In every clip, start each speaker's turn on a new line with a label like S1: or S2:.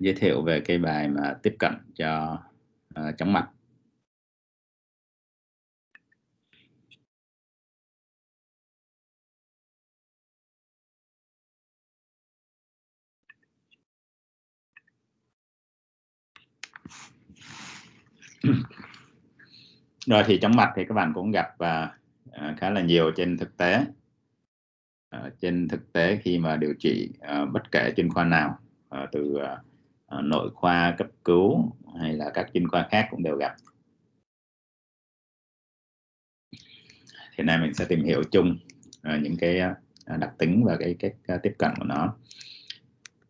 S1: giới thiệu về cái bài mà tiếp cận cho uh, chóng mặt. Rồi thì chóng mặt thì các bạn cũng gặp uh, khá là nhiều trên thực tế. Uh, trên thực tế khi mà điều trị uh, bất kể chuyên khoa nào uh, từ uh, Ờ, nội khoa cấp cứu hay là các chuyên khoa khác cũng đều gặp. Hiện nay mình sẽ tìm hiểu chung ờ, những cái ờ, đặc tính và cái cách tiếp cận của nó.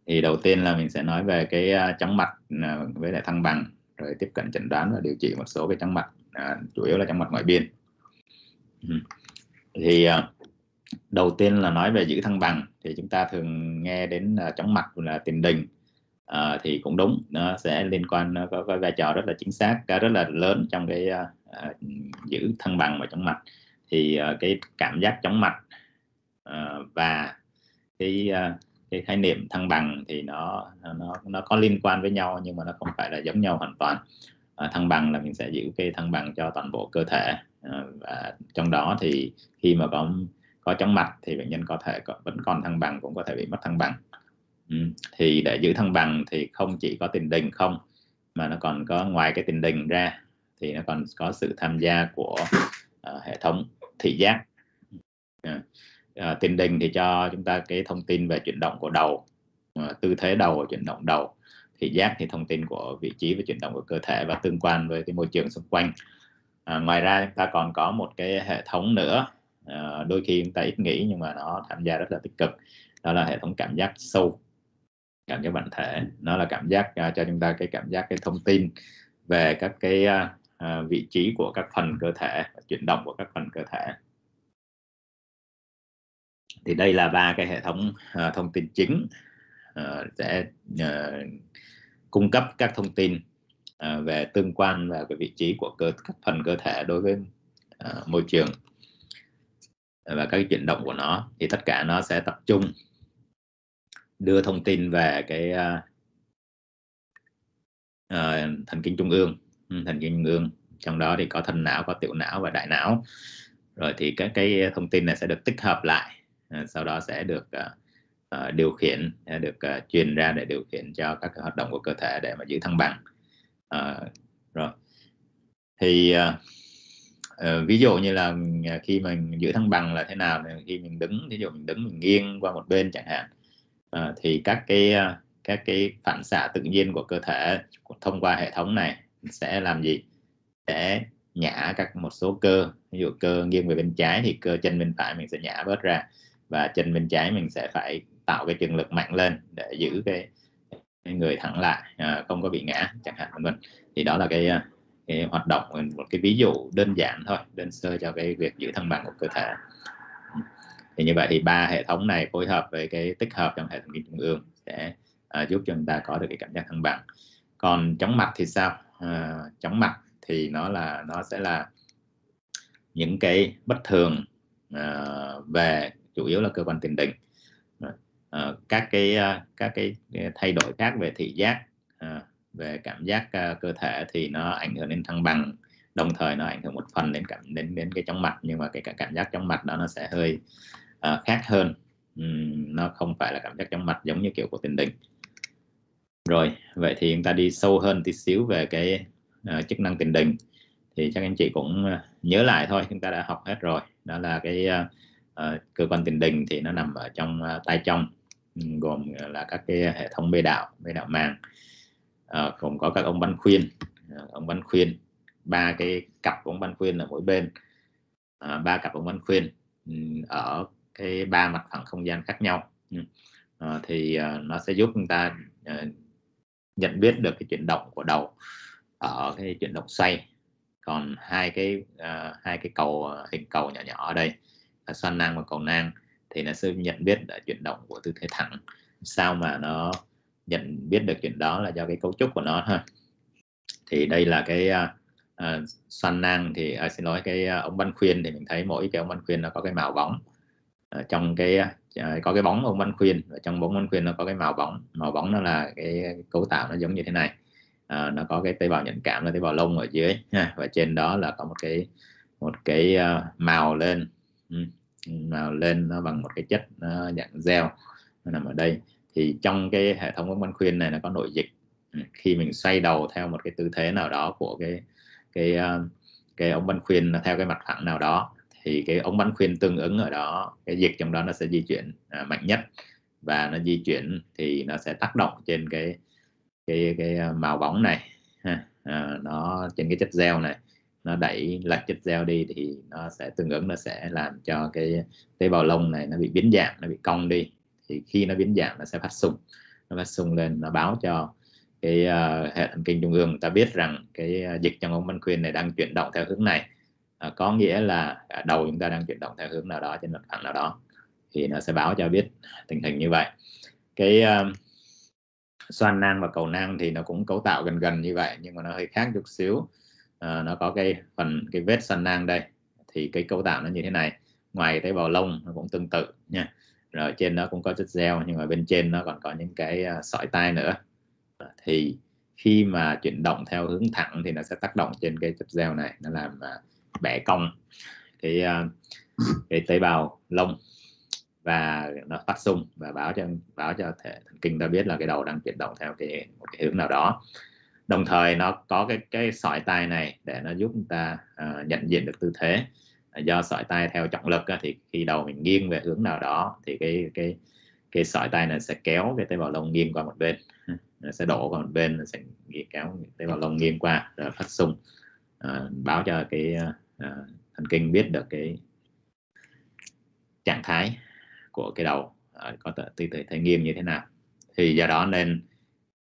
S1: Thì đầu tiên là mình sẽ nói về cái chóng mặt với lại thăng bằng rồi tiếp cận chẩn đoán và điều trị một số cái chóng mặt chủ yếu là chóng mặt ngoại biên. Thì đầu tiên là nói về giữ thăng bằng thì chúng ta thường nghe đến uh, chóng mặt là tiền đình à, thì cũng đúng nó sẽ liên quan nó có, có vai trò rất là chính xác rất là lớn trong cái à, giữ thăng bằng và chóng mặt. Thì à, cái cảm giác chóng mặt à, và cái à, cái khái niệm thăng bằng thì nó nó nó có liên quan với nhau nhưng mà nó không phải là giống nhau hoàn toàn. À, thăng bằng là mình sẽ giữ cái thăng bằng cho toàn bộ cơ thể à, và trong đó thì khi mà có có chóng mặt thì bệnh nhân có thể có, vẫn còn thăng bằng cũng có thể bị mất thăng bằng ừ. thì để giữ thăng bằng thì không chỉ có tiền đình không mà nó còn có ngoài cái tiền đình ra thì nó còn có sự tham gia của uh, hệ thống thị giác. Uh, tiền đình thì cho chúng ta cái thông tin về chuyển động của đầu uh, tư thế đầu chuyển động đầu. Thị giác thì thông tin của vị trí và chuyển động của cơ thể và tương quan với cái môi trường xung quanh. À, ngoài ra chúng ta còn có một cái hệ thống nữa à, đôi khi chúng ta ít nghĩ nhưng mà nó tham gia rất là tích cực đó là hệ thống cảm giác sâu cảm giác bản thể. Nó là cảm giác uh, cho chúng ta cái cảm giác cái thông tin về các cái uh, vị trí của các phần cơ thể chuyển động của các phần cơ thể. Thì đây là ba cái hệ thống uh, thông tin chính uh, sẽ uh, cung cấp các thông tin uh, về tương quan và cái vị trí của cơ các phần cơ thể đối với uh, môi trường và các chuyển động của nó. Thì tất cả nó sẽ tập trung đưa thông tin về cái uh, uh, thần kinh trung ương. Ừ, thần kinh trung ương. Trong đó thì có thần não có tiểu não và đại não. Rồi thì các cái thông tin này sẽ được tích hợp lại uh, sau đó sẽ được uh, uh, điều khiển được uh, truyền ra để điều khiển cho các hoạt động của cơ thể để mà giữ thăng bằng. Uh, rồi. Thì uh, uh, ví dụ như là khi mình giữ thăng bằng là thế nào? Khi mình đứng ví dụ mình đứng mình nghiêng qua một bên chẳng hạn à, thì các cái ờ, các cái phản xạ tự nhiên của cơ thể thông qua hệ thống này sẽ làm gì? Sẽ nhả các một số cơ ví dụ cơ nghiêng về bên trái thì cơ chân bên phải mình sẽ nhả bớt ra và chân bên trái mình sẽ phải tạo cái trường lực mạnh lên để giữ cái, cái người thẳng lại à, không có bị ngã chẳng hạn vân vân. Thì đó là cái, cái hoạt động một cái ví dụ đơn giản thôi đơn sơ cho cái việc giữ thăng bằng của cơ thể thì như vậy thì ba hệ thống này phối hợp với cái tích hợp trong hệ thống kinh trung ương sẽ uh, giúp cho chúng ta có được cái cảm giác thăng bằng. Còn chóng mặt thì sao? Uh, chóng mặt thì nó là nó sẽ là những cái bất thường uh, về chủ yếu là cơ quan tiền đình uh, ờ, các cái uh, các cái thay đổi khác về thị giác uh, về cảm giác uh, cơ thể thì nó ảnh hưởng đến thăng bằng đồng thời nó ảnh hưởng một phần đến cảm đến đến cái chóng mặt. Nhưng mà cái, cái cảm giác chóng mặt đó nó sẽ hơi à, khác hơn. Uhm, nó không phải là cảm giác chóng mặt giống như kiểu của tiền đình. Rồi vậy thì chúng ta đi sâu hơn tí xíu về cái uh, chức năng tiền đình. Thì chắc anh chị cũng à, nhớ lại thôi chúng ta đã học hết rồi. Đó là cái uh, uh, cơ quan tiền đình thì nó nằm ở trong uh, tay trong gồm là các cái hệ thống bê đạo bê đạo màng. À, gồm có các ông băn khuyên à, ông băn khuyên ba cái cặp ông băn khuyên ở mỗi bên. À, ba cặp ông băn khuyên ở cái ba mặt phẳng không gian khác nhau. À, thì à, nó sẽ giúp chúng ta à, nhận biết được cái chuyển động của đầu ở cái chuyển động xoay. Còn hai cái à, hai cái cầu hình cầu nhỏ nhỏ ở đây là xoan nang và cầu nang thì nó sẽ nhận biết là chuyển động của tư thế thẳng. Sao mà nó nhận biết được chuyện đó là do cái cấu trúc của nó ha thì đây là cái uh, xoan nang thì uh, xin lỗi cái uh, ống bắn khuyên thì mình thấy mỗi cái ống bắn khuyên nó có cái màu bóng. Ờ, trong cái ờ, ờ, có cái bóng ống Văn khuyên và trong bóng Văn khuyên nó có cái màu bóng màu bóng nó là cái cấu tạo nó giống như thế này. À, nó có cái tế bào nhận cảm là tế bào lông ở dưới ha, và trên đó là có một cái một cái uh, màu lên. Ừ, màu lên nó bằng một cái chất nó dạng gel nó nằm ở đây. Thì trong cái hệ thống ống Văn khuyên này nó có nội dịch. Ừ, khi mình xoay đầu theo một cái tư thế nào đó của cái cái uh, cái ống Văn khuyên theo cái mặt phẳng nào đó thì cái ống bánh khuyên tương ứng ở đó cái dịch trong đó nó sẽ di chuyển à, mạnh nhất. Và nó di chuyển thì nó sẽ tác động trên cái cái cái à, màu bóng này ha. À, nó trên cái chất gel này. Nó đẩy lệch chất gel đi thì nó sẽ tương ứng nó sẽ làm cho cái tế bào lông này nó bị biến dạng nó bị cong đi. Thì khi nó biến dạng nó sẽ phát sung nó phát sung lên nó báo cho cái uh, hệ thần kinh trung ương. Ta biết rằng cái uh, dịch trong ống bánh khuyên này đang chuyển động theo hướng này à, có nghĩa là à, đầu chúng ta đang chuyển động theo hướng nào đó trên mặt phẳng nào đó thì nó sẽ báo cho biết tình hình như vậy. Cái uh, xoan nang và cầu nang thì nó cũng cấu tạo gần gần như vậy nhưng mà nó hơi khác chút xíu. Uh, nó có cái phần cái vết xoan nang đây thì cái cấu tạo nó như thế này. Ngoài tế bào lông nó cũng tương tự nha. Rồi trên nó cũng có chất gel nhưng mà bên trên nó còn có những cái uh, sỏi tai nữa. Thì khi mà chuyển động theo hướng thẳng thì nó sẽ tác động trên cái chất gel này nó làm uh, bẻ cong cái cái tế bào lông và nó phát xung và báo cho báo cho thể thần kinh ta biết là cái đầu đang chuyển động theo cái một cái hướng nào đó. Đồng thời nó có cái cái sỏi tai này để nó giúp ta uh, nhận diện được tư thế. À, do sỏi tai theo trọng lực thì khi đầu mình nghiêng về hướng nào đó thì cái cái cái sỏi tai này sẽ kéo cái tế bào lông nghiêng qua một bên. Nó sẽ đổ qua một bên nó sẽ kéo tế bào lông nghiêng qua rồi phát xung uh, à, báo cho cái à, thần kinh biết được cái trạng thái của cái đầu à, có tư thế thể nghiêm như thế nào. Thì do đó nên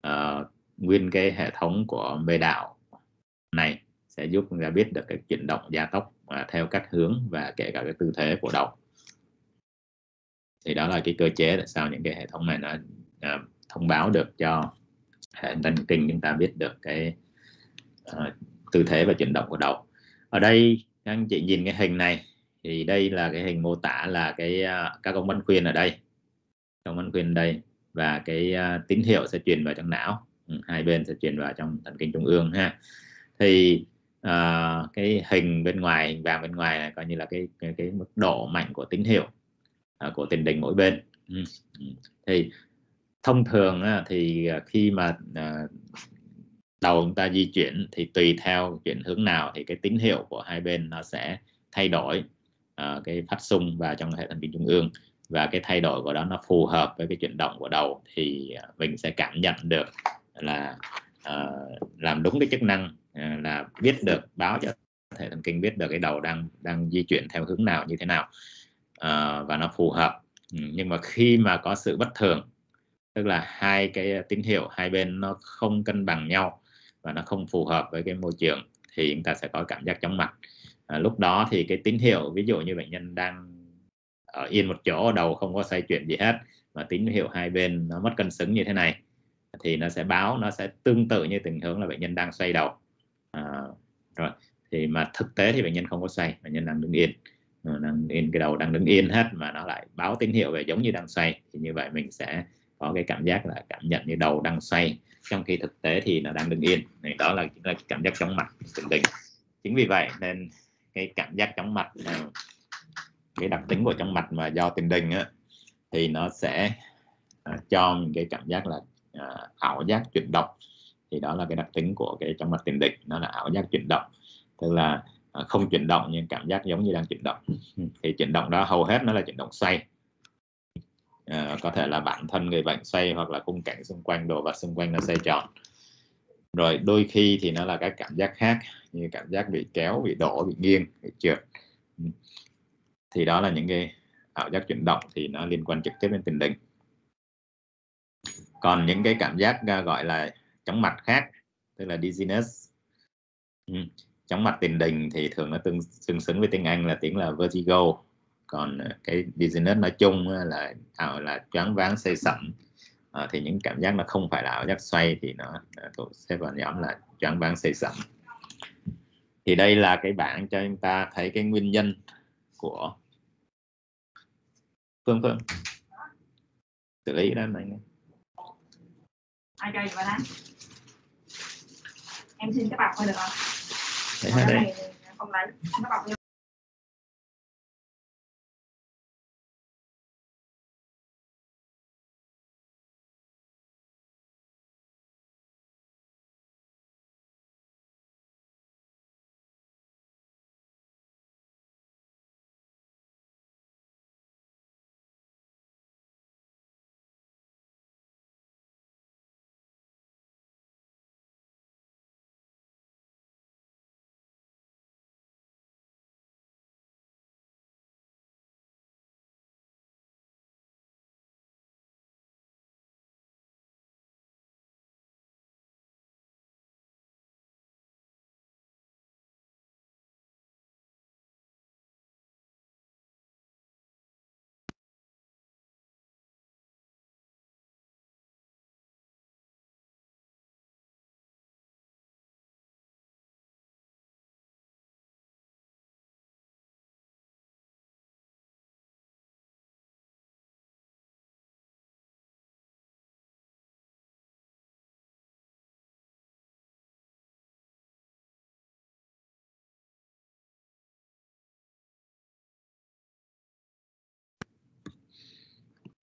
S1: uh, nguyên cái hệ thống của mê đạo này sẽ giúp chúng ta biết được cái chuyển động gia tốc uh, theo các hướng và kể cả cái tư thế của đầu. Thì đó là cái cơ chế tại sao những cái hệ thống này nó uh, thông báo được cho hệ thần kinh chúng ta biết được cái uh, tư thế và chuyển động của đầu ở đây các anh chị nhìn cái hình này thì đây là cái hình mô tả là cái à, các công văn khuyên ở đây. Công văn khuyên đây và cái à, tín hiệu sẽ truyền vào trong não. Ừ, hai bên sẽ truyền vào trong thần kinh trung ương ha. Thì uh, cái hình bên ngoài hình vàng bên ngoài này coi như là cái cái, cái mức độ mạnh của tín hiệu uh, của tiền đình mỗi bên. Ừ, ừ. Thì thông thường thì khi mà đầu chúng ta di chuyển thì tùy theo chuyển hướng nào thì cái tín hiệu của hai bên nó sẽ thay đổi uh, cái phát xung vào trong hệ thần kinh trung ương. Và cái thay đổi của đó nó phù hợp với cái chuyển động của đầu thì à, mình sẽ cảm nhận được là uh, làm đúng cái chức năng uh, là biết được báo cho hệ thần kinh biết được cái đầu đang đang di chuyển theo hướng nào như thế nào uh, và nó phù hợp. Ừ, nhưng mà khi mà có sự bất thường tức là hai cái tín hiệu hai bên nó không cân bằng nhau và nó không phù hợp với cái môi trường thì chúng ta sẽ có cảm giác chóng mặt. À, lúc đó thì cái tín hiệu ví dụ như bệnh nhân đang ở yên một chỗ đầu không có xoay chuyển gì hết mà tín hiệu hai bên nó mất cân xứng như thế này thì nó sẽ báo nó sẽ tương tự như tình huống là bệnh nhân đang xoay đầu. À, rồi thì mà thực tế thì bệnh nhân không có xoay bệnh nhân đang đứng yên. Đang yên cái đầu đang đứng yên hết mà nó lại báo tín hiệu về giống như đang xoay thì như vậy mình sẽ có cái cảm giác là cảm nhận như đầu đang xoay trong khi thực tế thì nó đang đứng yên. Thì đó là, chính là cảm giác chóng mặt thượng đình chính vì vậy nên cái cảm giác chóng mặt cái đặc tính của chóng mặt mà do tiền đình á, thì nó sẽ uh, cho mình cái cảm giác là uh, ảo giác chuyển động. Thì đó là cái đặc tính của cái chóng mặt tiền đình nó là ảo giác chuyển động. Tức là uh, không chuyển động nhưng cảm giác giống như đang chuyển động. Thì chuyển động đó hầu hết nó là chuyển động xoay à, có thể là bản thân người bệnh xoay hoặc là khung cảnh xung quanh đồ vật xung quanh nó xoay tròn. Rồi đôi khi thì nó là các cảm giác khác như cảm giác bị kéo bị đổ bị nghiêng bị trượt. Ừ. Thì đó là những cái ảo giác chuyển động thì nó liên quan trực tiếp đến tiền đình còn những cái cảm giác à, gọi là chóng mặt khác tức là dizziness. Ừ. Chóng mặt tiền đình thì thường nó tương tương xứng với tiếng Anh là tiếng là vertigo còn ờ, cái dizziness nói chung là ảo là choáng váng say sẩm. À, thì những cảm giác nó không phải là ảo giác xoay thì nó thuộc xếp vào nhóm là choáng váng say sẩm. Thì đây là cái bảng cho chúng ta thấy cái nguyên nhân của phương phương. Xử lý đó này
S2: ai gì vào đó em xin cái bọc thôi được không?
S1: Hết đây.
S2: không lấy nó bọc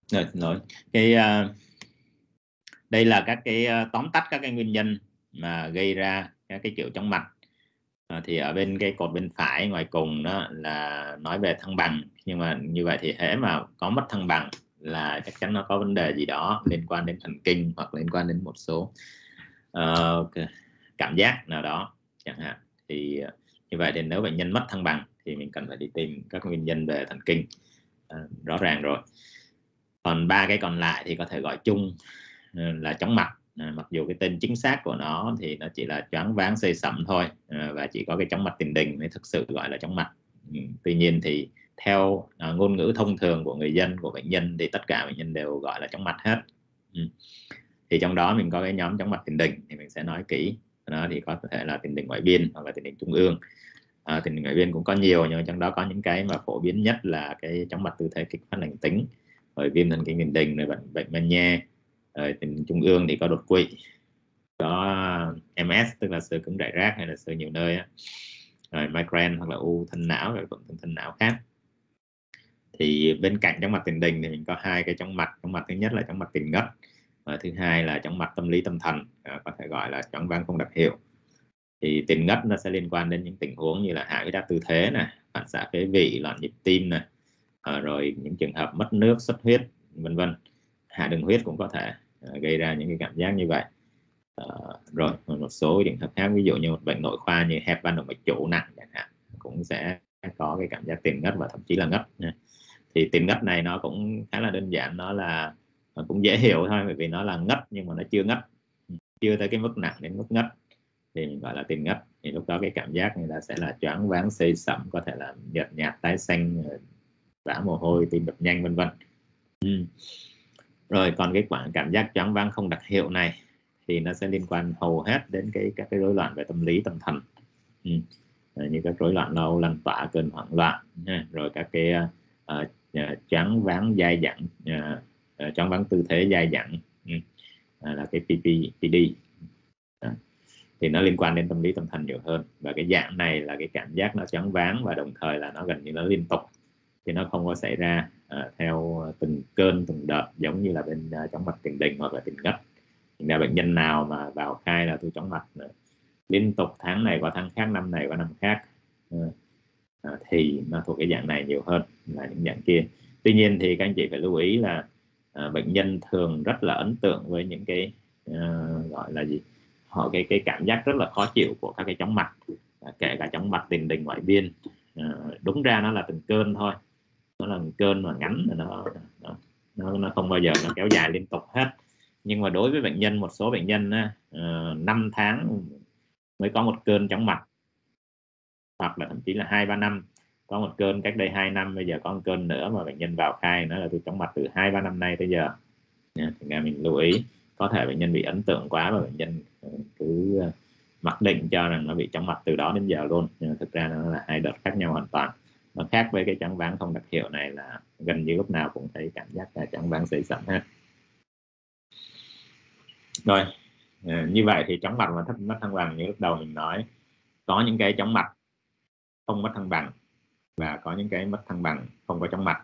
S1: rồi nói cái uh, đây là các cái uh, tóm tắt các cái nguyên nhân mà gây ra các cái triệu chóng mặt. À, thì ở bên cái cột bên phải ngoài cùng đó là nói về thăng bằng. Nhưng mà như vậy thì hễ mà có mất thăng bằng là chắc chắn nó có vấn đề gì đó liên quan đến thần kinh hoặc liên quan đến một số uh, cảm giác nào đó chẳng hạn. Thì uh, như vậy thì nếu bệnh nhân mất thăng bằng thì mình cần phải đi tìm các nguyên nhân về thần kinh. Uh, rõ ràng rồi còn ba cái còn lại thì có thể gọi chung ờ, là chóng mặt. À, mặc dù cái tên chính xác của nó thì nó chỉ là choáng váng xây sẩm thôi à, và chỉ có cái chóng mặt tiền đình mới thực sự gọi là chóng mặt. Ừ, tuy nhiên thì theo à, ngôn ngữ thông thường của người dân của bệnh nhân thì tất cả bệnh nhân đều gọi là chóng mặt hết. Ừ. thì trong đó mình có cái nhóm chóng mặt tiền đình thì mình sẽ nói kỹ. Đó thì có thể là tiền đình ngoại biên hoặc là tiền đình trung ương. À, tiền đình ngoại biên cũng có nhiều nhưng trong đó có những cái mà phổ biến nhất là cái chóng mặt tư thế kích phát lành tính rồi viêm thần kinh tiền đình rồi bệnh bệnh men nha. Rồi tình trung ương thì có đột quỵ. Có MS tức là sơ cứng đại rác hay là sơ nhiều nơi á. rồi migraine hoặc là u thân não rồi tổn thương thân não khác. Thì bên cạnh chóng mặt tiền đình thì mình có hai cái chóng mặt. Chóng mặt thứ nhất là chóng mặt tiền ngất và thứ hai là chóng mặt tâm lý tâm thần à, có thể gọi là chóng váng không đặc hiệu. Thì tiền ngất nó sẽ liên quan đến những tình huống như là hạ huyết áp tư thế này phản xạ phế vị loạn nhịp tim này à, rồi những trường hợp mất nước xuất huyết vân vân. Hạ đường huyết cũng có thể à, gây ra những cái cảm giác như vậy. À, rồi một số trường hợp khác ví dụ như một bệnh nội khoa như hẹp van động mạch chủ nặng chẳng hạn cũng sẽ có cái cảm giác tiền ngất và thậm chí là ngất thì tiền ngất này nó cũng khá là đơn giản nó là cũng dễ hiểu thôi bởi vì nó là ngất nhưng mà nó chưa ngất. Chưa tới cái mức nặng đến mức ngất thì mình gọi là tiền ngất. Thì lúc đó cái cảm giác người ta sẽ là choáng váng xây sẩm có thể là nhợt nhạt tái xanh vã mồ hôi tim đập nhanh vân vân. Ừ. rồi còn cái quả cảm giác choáng váng không đặc hiệu này thì nó sẽ liên quan hầu hết đến cái các cái rối loạn về tâm lý tâm thần. Ừ. như các rối loạn lâu lan tỏa cơn hoảng loạn rồi các cái uh, uh, choáng váng dai dẳng uh, uh, choáng váng tư thế dai dẳng. Ừ. uh, là cái PPD thì nó liên quan đến tâm lý tâm thần nhiều hơn. Và cái dạng này là cái cảm giác nó choáng váng và đồng thời là nó gần như nó liên tục thì nó không có xảy ra uh, theo từng cơn từng đợt giống như là bên uh, chóng mặt tiền đình hoặc là tiền ngất. Là bệnh nhân nào mà vào khai là tôi chóng mặt uh, liên tục tháng này qua tháng khác năm này qua năm khác uh, uh, thì nó thuộc cái dạng này nhiều hơn là những dạng kia. Tuy nhiên thì các anh chị phải lưu ý là uh, bệnh nhân thường rất là ấn tượng với những cái uh, gọi là gì? Họ cái cái cảm giác rất là khó chịu của các cái chóng mặt kể cả chóng mặt tiền đình ngoại biên. Đúng ra nó là từng cơn thôi nó là cơn mà ngắn nó, nó nó nó không bao giờ nó kéo dài liên tục hết. Nhưng mà đối với bệnh nhân một số bệnh nhân á, ờ, uh, 5 tháng mới có một cơn chóng mặt. Hoặc là thậm chí là hai ba năm có một cơn cách đây 2 năm bây giờ có một cơn nữa mà bệnh nhân vào khai nó là tôi chóng mặt từ hai ba năm nay tới giờ. Thì nghe mình lưu ý có thể bệnh nhân bị ấn tượng quá và bệnh nhân ờ, cứ ờ, mặc định cho rằng nó bị chóng mặt từ đó đến giờ luôn. Nhưng thực ra nó là hai đợt khác nhau hoàn toàn nó khác với cái trắng váng không đặc hiệu này là gần như lúc nào cũng thấy cảm giác là trắng váng xây sẩm ha. Rồi à, như vậy thì chóng mặt và thấp mất thăng bằng như lúc đầu mình nói. Có những cái chóng mặt không mất thăng bằng và có những cái mất thăng bằng không có chóng mặt.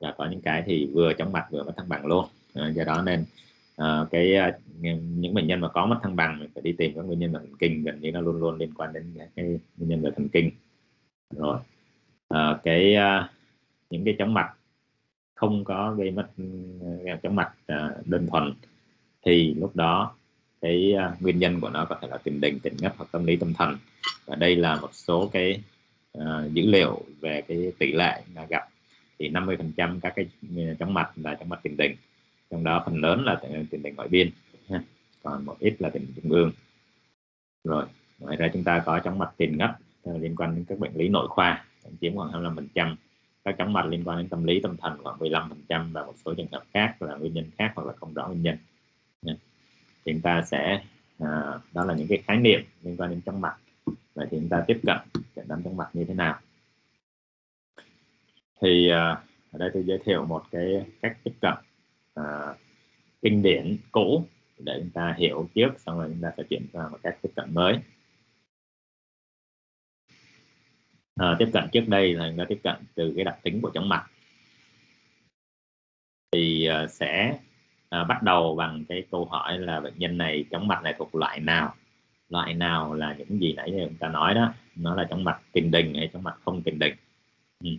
S1: Và có những cái thì vừa chóng mặt vừa mất thăng bằng luôn. À, do đó nên à, cái à, những bệnh nhân mà có mất thăng bằng mình phải đi tìm các nguyên nhân thần kinh gần như nó luôn luôn liên quan đến cái nguyên nhân về thần kinh. Rồi uh, cái uh, những cái chóng mặt không có gây mất uh, chóng mặt uh, đơn thuần thì lúc đó cái uh, nguyên nhân của nó có thể là tiền đình tiền ngất hoặc tâm lý tâm thần. Và đây là một số cái uh, dữ liệu về cái tỷ lệ là gặp. Thì 50% các cái chóng mặt là chóng mặt tiền đình trong đó phần lớn là tiền đình ngoại biên còn một ít là tiền trung ương. Rồi ngoài ra chúng ta có chóng mặt tiền ngất liên quan đến các bệnh lý nội khoa chiếm khoảng 25 phần trăm. Các chóng mặt liên quan đến tâm lý tâm thần khoảng 15 phần trăm và một số trường hợp khác là nguyên nhân khác hoặc là không rõ nguyên nhân. Thì chúng ta sẽ à, đó là những cái khái niệm liên quan đến chóng mặt. Vậy thì chúng ta tiếp cận chẩn đoán chóng mặt như thế nào. Thì à, ở đây tôi giới thiệu một cái cách tiếp cận à, kinh điển cũ để chúng ta hiểu trước xong rồi chúng ta sẽ chuyển qua một cách tiếp cận mới. À, tiếp cận trước đây là người ta tiếp cận từ cái đặc tính của chóng mặt. Thì uh, sẽ uh, bắt đầu bằng cái câu hỏi là bệnh nhân này chóng mặt này thuộc loại nào? Loại nào là những gì nãy giờ chúng ta nói đó nó là chóng mặt tiền đình hay chóng mặt không tiền đình? Ừ.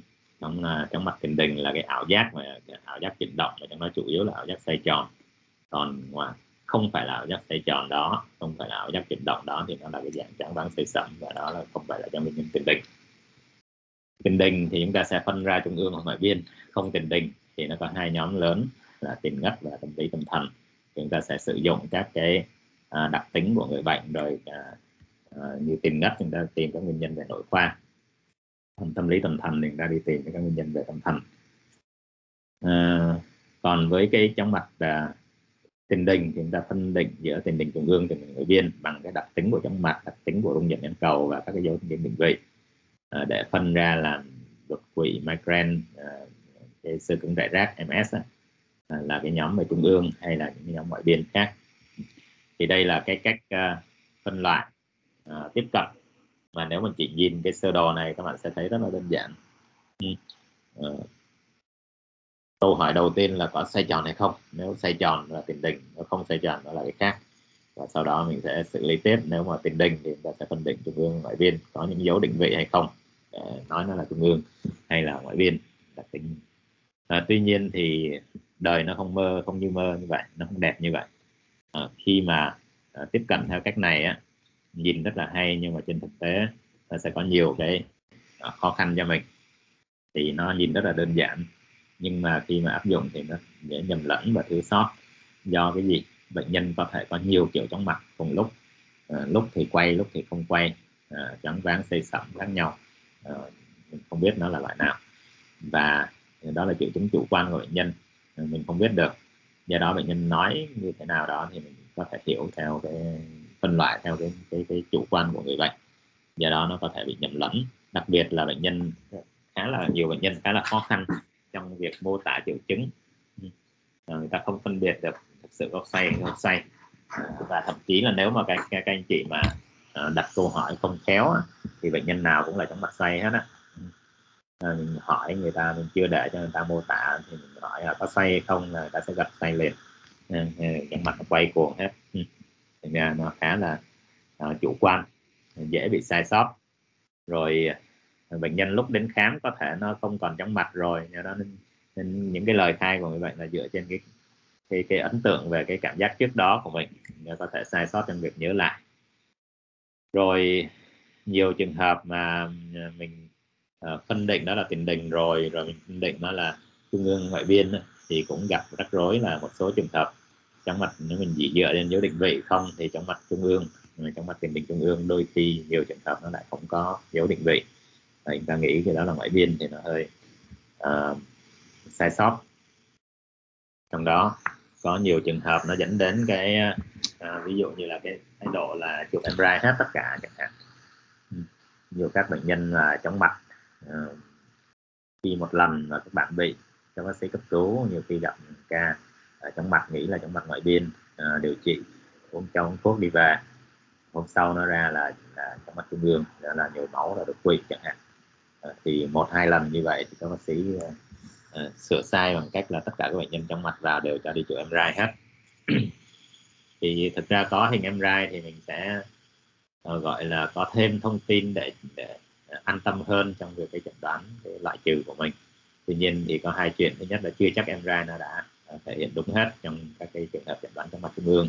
S1: trong uh, chóng mặt tiền đình là cái ảo giác mà ảo giác chuyển động và trong đó chủ yếu là ảo giác xoay tròn. Còn ngoài không phải là ảo giác xoay tròn đó không phải là ảo giác chuyển động đó thì nó là cái dạng chóng váng xoay sẩm và đó là không phải là trong bệnh nhân tiền đình tiền đình thì chúng ta sẽ phân ra trung ương hoặc ngoại biên. Không tiền đình thì nó có hai nhóm lớn là tiền ngất và tâm lý tâm thần. Chúng ta sẽ sử dụng các cái à, đặc tính của người bệnh rồi à, à, như tiền ngất chúng ta tìm các nguyên nhân về nội khoa. Còn tâm lý tâm thần thì chúng ta đi tìm các nguyên nhân về tâm thần. À, còn với cái chóng mặt à, tiền đình thì chúng ta phân định giữa tiền đình trung ương tiền đình ngoại biên bằng cái đặc tính của chóng mặt đặc tính của rung nhịp nhãn cầu và các cái dấu hiệu định vị à, để phân ra là đột quỵ migraine à, cái sơ cứng đại rác MS á, à, là cái nhóm về trung ương hay là những nhóm ngoại biên khác. Thì đây là cái cách phân loại tiếp cận. Mà nếu mình chỉ nhìn cái sơ đồ này các bạn sẽ thấy rất là đơn giản. Ừ, câu hỏi đầu tiên là có xoay tròn hay không? Nếu xoay tròn là tiền đình nếu không xoay tròn đó là cái khác và sau đó mình sẽ xử lý tiếp. Nếu mà tiền đình thì chúng ta sẽ phân định trung ương ngoại biên có những dấu định vị hay không. Để nói nó là trung ương hay là ngoại biên đặc tính à, tuy nhiên thì đời nó không mơ không như mơ như vậy nó không đẹp như vậy. À, khi mà à, tiếp cận theo cách này á nhìn rất là hay nhưng mà trên thực tế nó sẽ có nhiều cái à, khó khăn cho mình. Thì nó nhìn rất là đơn giản nhưng mà khi mà áp dụng thì nó dễ nhầm lẫn và thiếu sót do cái gì? Bệnh nhân có thể có nhiều kiểu chóng mặt cùng lúc à, lúc thì quay lúc thì không quay ờ, à, chóng váng xây sẩm khác nhau à, mình không biết nó là loại nào. Và đó là triệu chứng chủ quan của bệnh nhân mình không biết được. Do đó bệnh nhân nói như thế nào đó thì mình có thể hiểu theo cái phân loại theo cái cái, cái chủ quan của người bệnh. Do đó nó có thể bị nhầm lẫn. Đặc biệt là bệnh nhân khá là nhiều bệnh nhân khá là khó khăn trong việc mô tả triệu chứng. À, người ta không phân biệt được sự có say hay không say. Và thậm chí là nếu mà các, các, các anh chị mà ờ, đặt câu hỏi không khéo thì bệnh nhân nào cũng là trong mặt say hết á. Mình hỏi người ta mình chưa để cho người ta mô tả thì mình hỏi là có say hay không là người ta sẽ gặp say liền, ờ, cái mặt nó quay cuồng hết. Ừ. Thì nó khá là ờ, chủ quan dễ bị sai sót. Rồi bệnh nhân lúc đến khám có thể nó không còn chóng mặt rồi do đó nên, nên những cái lời khai của người bệnh là dựa trên cái cái, cái ấn tượng về cái cảm giác trước đó của mình có thể sai sót trong việc nhớ lại. Rồi nhiều trường hợp mà à, mình uh, phân định đó là tiền đình rồi rồi mình phân định nó là trung ương ngoại biên thì cũng gặp rắc rối là một số trường hợp. Trong mặt nếu mình chỉ dựa trên dấu định vị không thì trong mặt trung ương trong mặt tiền đình trung ương đôi khi nhiều trường hợp nó lại không có dấu định vị. Và chúng ta nghĩ cái đó là ngoại biên thì nó hơi uh, sai sót trong đó có nhiều trường hợp nó dẫn đến cái à, ví dụ như là cái thái độ là chụp MRI hết tất cả chẳng hạn. Ừ, nhiều các bệnh nhân là chóng mặt ờ, khi một lần mà các bạn bị cho bác sĩ cấp cứu nhiều khi gặp ca à, chóng mặt nghĩ là chóng mặt ngoại biên à, điều trị uống cho uống thuốc đi về. Hôm sau nó ra là, là chóng mặt trung ương đó là nhồi máu là đột quỵ chẳng hạn. À, thì một hai lần như vậy thì các bác sĩ Ờ, sửa sai bằng cách là tất cả các bệnh nhân trong mạch vào đều cho đi chụp MRI hết. Thì thực ra có hình MRI thì mình sẽ uh, gọi là có thêm thông tin để, để ờ, an tâm hơn trong việc cái chẩn đoán cái loại trừ của mình. Tuy nhiên thì có hai chuyện. Thứ nhất là chưa chắc MRI nó đã thể hiện đúng hết trong các cái trường hợp chẩn đoán trong mạch trung ương.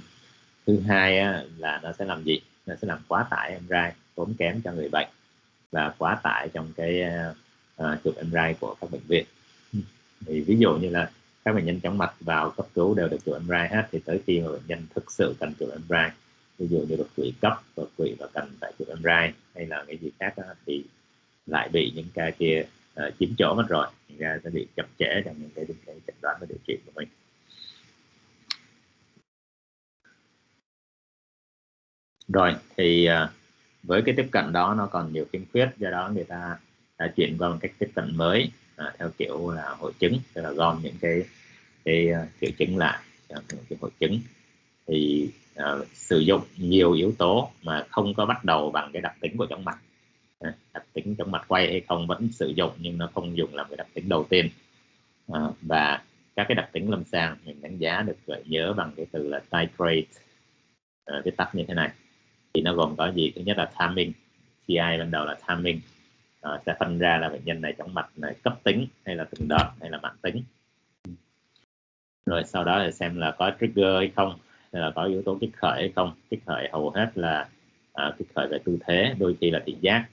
S1: Thứ hai á, là nó sẽ làm gì? Nó sẽ làm quá tải MRI tốn kém cho người bệnh và quá tải trong cái uh, chụp MRI của các bệnh viện thì ví dụ như là các bệnh nhân chóng mặt vào cấp cứu đều được chụp MRI hết thì tới khi mà bệnh nhân thực sự cần chụp MRI ví dụ như đột quỵ cấp đột quỵ và cần phải chụp MRI hay là cái gì khác đó, thì lại bị những ca kia uh, chiếm chỗ mất rồi. Thành ra sẽ bị chậm trễ trong những cái, cái chẩn đoán và điều trị của mình. Rồi thì uh, với cái tiếp cận đó nó còn nhiều khiếm khuyết do đó người ta đã chuyển qua một cách tiếp cận mới à, theo kiểu là hội chứng tức là gom những cái cái ờ, triệu chứng lại những cái hội chứng. Thì à, sử dụng nhiều yếu tố mà không có bắt đầu bằng cái đặc tính của chóng mặt. À, đặc tính chóng mặt quay hay không vẫn sử dụng nhưng nó không dùng làm cái đặc tính đầu tiên. À, và các cái đặc tính lâm sàng mình đánh giá được gợi nhớ bằng cái từ là titrate. À, viết tắt như thế này. Thì nó gồm có gì? Thứ nhất là timing TI ban đầu là timing à, sẽ phân ra là bệnh nhân này chóng mặt này cấp tính hay là từng đợt hay là mãn tính. Rồi sau đó là xem là có trigger hay không hay là có yếu tố kích khởi hay không. Kích khởi hầu hết là à, kích khởi về tư thế đôi khi là thị giác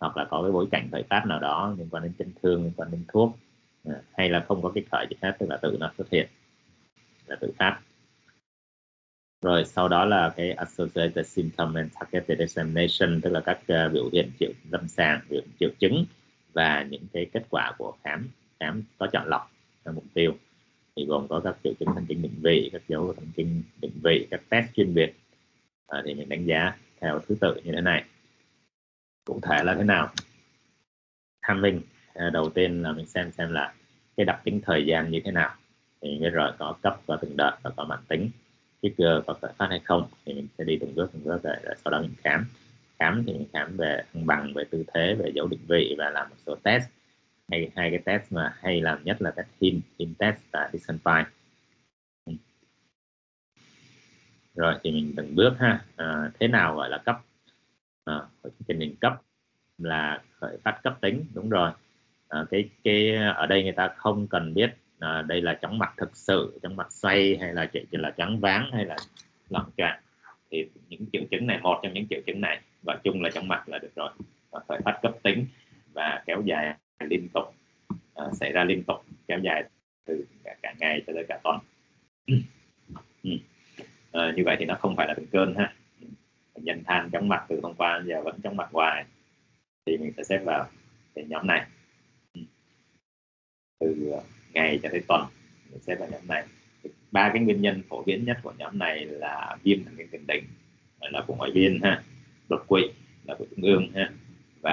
S1: hoặc là có cái bối cảnh khởi phát nào đó liên quan đến chấn thương liên quan đến thuốc. À, hay là không có kích khởi gì hết tức là tự nó xuất hiện là tự phát rồi sau đó là cái associated symptom and targeted examination tức là các uh, biểu hiện triệu lâm sàng biểu hiện triệu chứng và những cái kết quả của khám khám có chọn lọc theo mục tiêu. Thì gồm có các triệu chứng thần kinh định vị các dấu thần kinh định vị các test chuyên biệt. À, thì mình đánh giá theo thứ tự như thế này. Cụ thể là thế nào? Tham minh à, ờ, đầu tiên là mình xem xem là cái đặc tính thời gian như thế nào. Thì biết rồi có cấp có từng đợt và có mãn tính trigger có khởi phát hay không thì mình sẽ đi từng bước từng bước để, sau đó mình khám. Khám thì mình khám về thăng bằng về tư thế về dấu định vị và làm một số test. Hay hai cái test mà hay làm nhất là test him him test và disenfine ừ. rồi thì mình từng bước ha. À, thế nào gọi là cấp? À, ở trình hình cấp là khởi phát cấp tính đúng rồi. À, cái cái ở đây người ta không cần biết à, đây là chóng mặt thực sự chóng mặt xoay hay là chỉ, là chóng váng hay là loạn trạng. Thì những triệu chứng này một trong những triệu chứng này và chung là chóng mặt là được rồi. Và khởi phát cấp tính và kéo dài liên tục à, xảy ra liên tục kéo dài từ cả, cả ngày cho tới cả tuần. Ừ. à, như vậy thì nó không phải là bệnh cơn ha. Nhân than chóng mặt từ hôm qua giờ vẫn chóng mặt hoài. Thì mình sẽ xếp vào cái nhóm này. Ừ. Từ ngày cho tới tuần. Mình xếp vào nhóm này. Ba cái nguyên nhân phổ biến nhất của nhóm này là viêm thần kinh tiền đình là của ngoại biên ha đột quỵ là của trung ương ha và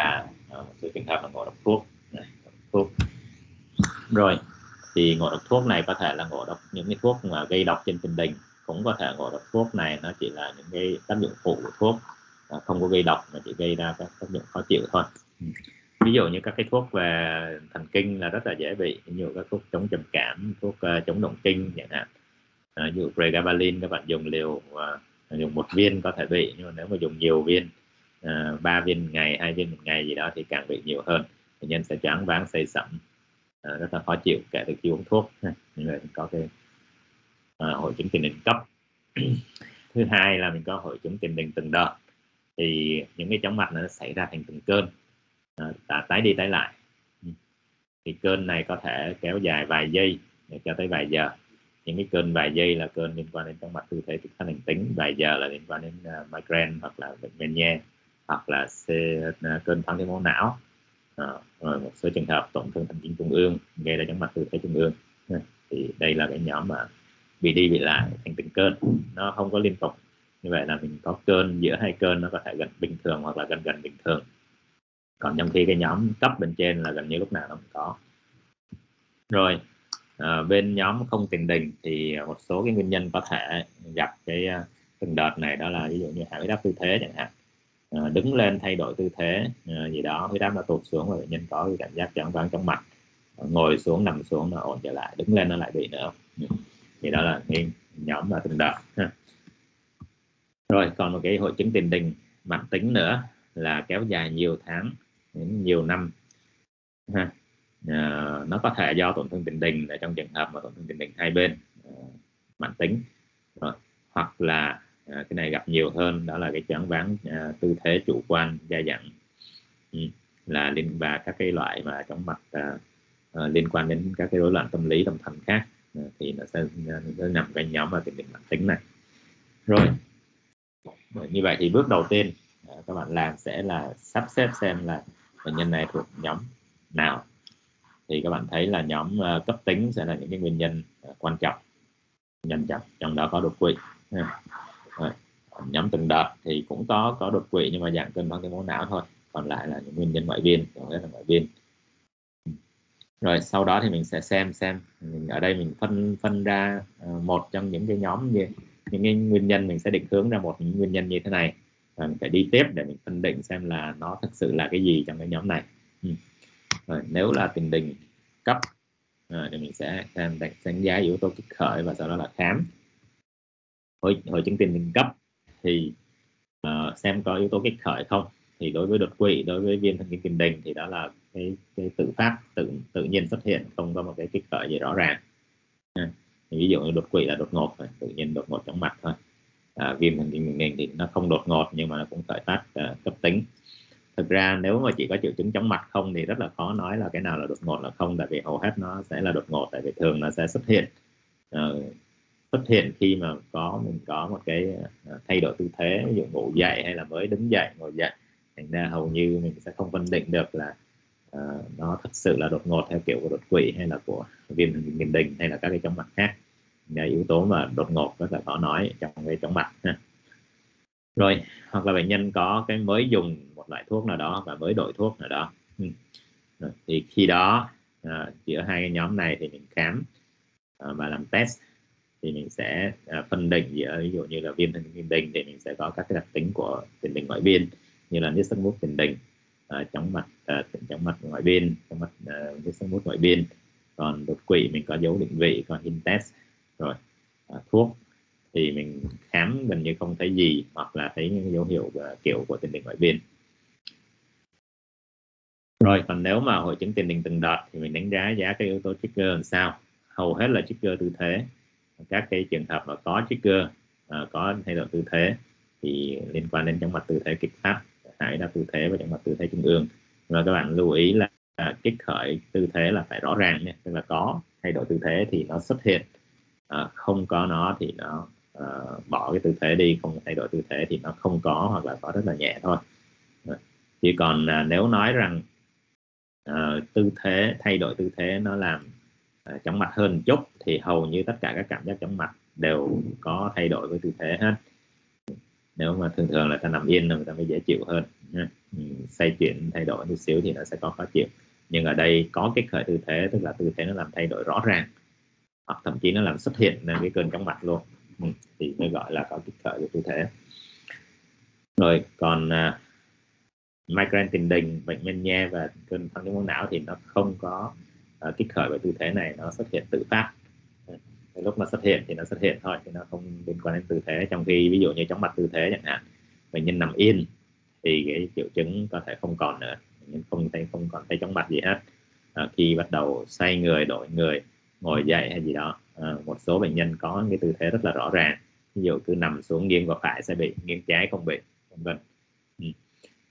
S1: à, một số trường hợp là ngộ độc thuốc. Này, ngộ độc thuốc. Rồi thì ngộ độc thuốc này có thể là ngộ độc những cái thuốc mà gây độc trên tiền đình cũng có thể ngộ độc thuốc này nó chỉ là những cái tác dụng phụ của thuốc à, không có gây độc mà chỉ gây ra các tác dụng khó chịu thôi ví dụ như các cái thuốc về thần kinh là rất là dễ bị nhiều các thuốc chống trầm cảm thuốc uh, chống động kinh chẳng hạn. À, ví dụ pregabalin các bạn dùng liều uh, dùng một viên có thể bị nhưng mà nếu mà dùng nhiều viên ba uh, viên ngày hai viên một ngày gì đó thì càng bị nhiều hơn bệnh nhân sẽ choáng váng say sẩm. Uh, rất là khó chịu kể từ khi uống thuốc. Người có cái uh, hội chứng tiền đình cấp. Thứ hai là mình có hội chứng tiền đình từng đợt thì những cái chóng mặt nó xảy ra thành từng cơn. Ờ, đã tái đi tái lại. Ừ. Thì cơn này có thể kéo dài vài giây để cho tới vài giờ. Những cái cơn vài giây là cơn liên quan đến trong mặt tư thế kích thích hành tính vài giờ là liên quan đến uh, migraine hoặc là bệnh men nhe hoặc là C, uh, cơn thoáng thiếu máu não. À, rồi một số trường hợp tổn thương thần kinh trung ương gây ra chóng mặt tư thế trung ương. Ừ, thì đây là cái nhóm mà bị đi bị lại thành từng cơn. Nó không có liên tục. Như vậy là mình có cơn giữa hai cơn nó có thể gần bình thường hoặc là gần gần bình thường còn trong khi cái nhóm cấp bên trên là gần như lúc nào nó cũng có. Rồi à, bên nhóm không tiền đình thì một số cái nguyên nhân có thể gặp cái à, từng đợt này đó là ví dụ như hạ huyết áp tư thế chẳng hạn. À, đứng lên thay đổi tư thế à, gì đó huyết áp nó tụt xuống và bệnh nhân có cái cảm giác chóng váng trong mặt. À, ngồi xuống nằm xuống nó ổn trở lại đứng lên nó lại bị nữa. Thì đó là cái nhóm là từng đợt rồi còn một cái hội chứng tiền đình mãn tính nữa là kéo dài nhiều tháng đến nhiều năm. Ha. À, nó có thể do tổn thương tiền đình ở trong trường hợp mà tổn thương tiền đình hai bên à, mãn tính. Rồi hoặc là à, cái này gặp nhiều hơn đó là cái choáng ván à, tư thế chủ quan gia dặn ừ, là liên và các cái loại mà trong mặt à, à, liên quan đến các cái rối loạn tâm lý tâm thần khác. À, thì nó sẽ, nó sẽ nằm cái nhóm mà tiền đình mãn tính này. Rồi. Như vậy thì bước đầu tiên à, các bạn làm sẽ là sắp xếp xem là bệnh nhân này thuộc nhóm nào? Thì các bạn thấy là nhóm ờ, cấp tính sẽ là những cái nguyên nhân ờ, quan trọng nhân trọng, trong đó có đột quỵ Rồi. nhóm từng đợt thì cũng có có đột quỵ nhưng mà dạng cân bằng cái máu não thôi, còn lại là những nguyên nhân ngoại biên rất là ngoại biên ừ. rồi, sau đó thì mình sẽ xem xem, mình ở đây mình phân phân ra ờ, một trong những cái nhóm như những cái nguyên nhân mình sẽ định hướng ra một những nguyên nhân như thế này và mình phải đi tiếp để mình phân định xem là nó thực sự là cái gì trong cái nhóm này. Ừ. rồi, nếu là tiền đình cấp rồi, thì mình sẽ xem đánh, đánh giá yếu tố kích khởi và sau đó là khám. Hội, hội chứng tiền đình cấp thì uh, xem có yếu tố kích khởi không. Thì đối với đột quỵ đối với viêm thần kinh tiền đình thì đó là cái, cái tự phát tự tự nhiên xuất hiện không có một cái kích khởi gì rõ ràng. À, ví dụ như đột quỵ là đột ngột tự nhiên đột ngột trong mặt thôi à, viêm thần kinh đường nền thì nó không đột ngột nhưng mà nó cũng khởi phát à, cấp tính. Thực ra nếu mà chỉ có triệu chứng chóng mặt không thì rất là khó nói là cái nào là đột ngột là không tại vì hầu hết nó sẽ là đột ngột tại vì thường nó sẽ xuất hiện. Uh, xuất hiện khi mà có mình có một cái à, thay đổi tư thế ví dụ ngủ dậy hay là mới đứng dậy ngồi dậy thành ra hầu như mình sẽ không phân định được là uh, nó thật sự là đột ngột theo kiểu của đột quỵ hay là của viêm thần kinh đình hay là các cái chóng mặt khác là yếu tố mà đột ngột rất là khó nói trong cái chóng mặt ha. Rồi hoặc là bệnh nhân có cái mới dùng một loại thuốc nào đó và mới đổi thuốc nào đó. Ừ. Rồi, thì khi đó à, giữa hai cái nhóm này thì mình khám à, và làm test thì mình sẽ à, phân định giữa ví dụ như là viêm thần kinh đình thì mình sẽ có các cái đặc tính của tiền đình ngoại biên như là niết sắc mút tiền đình à, chóng mặt à, chóng mặt ngoại biên chóng mặt à, niết sắc mút ngoại biên. Còn đột quỵ mình có dấu định vị còn in test rồi. À, thuốc. Thì mình khám gần như không thấy gì hoặc là thấy những dấu hiệu uh, kiểu của tiền đình ngoại biên. Rồi còn nếu mà hội chứng tiền đình từng đợt thì mình đánh giá giá cái yếu tố trigger làm sao. Hầu hết là trigger tư thế. Các cái trường hợp mà có trigger uh, có thay đổi tư thế thì liên quan đến chóng mặt tư thế kịch phát hãy đa tư thế và chóng mặt tư thế trung ương. Và các bạn lưu ý là à, kích khởi tư thế là phải rõ ràng nha tức là có thay đổi tư thế thì nó xuất hiện à, không có nó thì nó à, bỏ cái tư thế đi không thay đổi tư thế thì nó không có hoặc là có rất là nhẹ thôi. Ờ, chỉ còn à, nếu nói rằng à, tư thế thay đổi tư thế nó làm à, chóng mặt hơn chút thì hầu như tất cả các cảm giác chóng mặt đều có thay đổi với tư thế hết. Nếu mà thường thường là ta nằm yên là người ta mới dễ chịu hơn xoay ừ, chuyển thay đổi chút xíu thì nó sẽ có khó chịu. Nhưng ở đây có cái khởi tư thế tức là tư thế nó làm thay đổi rõ ràng hoặc thậm chí nó làm xuất hiện lên cái cơn chóng mặt luôn. Ừ, thì mới gọi là có kích khởi của tư thế. Rồi còn uh, migraine tiền đình bệnh nhân nhe và cơn tăng máu não thì nó không có uh, kích khởi bởi tư thế này nó xuất hiện tự phát. Ừ, cái lúc mà xuất hiện thì nó xuất hiện thôi thì nó không liên quan đến tư thế. Trong khi ví dụ như chóng mặt tư thế chẳng hạn bệnh nhân nằm yên thì cái triệu chứng có thể không còn nữa. Bệnh nhân không thấy không còn thấy chóng mặt gì hết. À, khi bắt đầu xoay người đổi người ngồi dậy hay gì đó. À, một số bệnh nhân có cái tư thế rất là rõ ràng. Ví dụ cứ nằm xuống nghiêng vào phải sẽ bị nghiêng trái không bị vân vân. Ừ.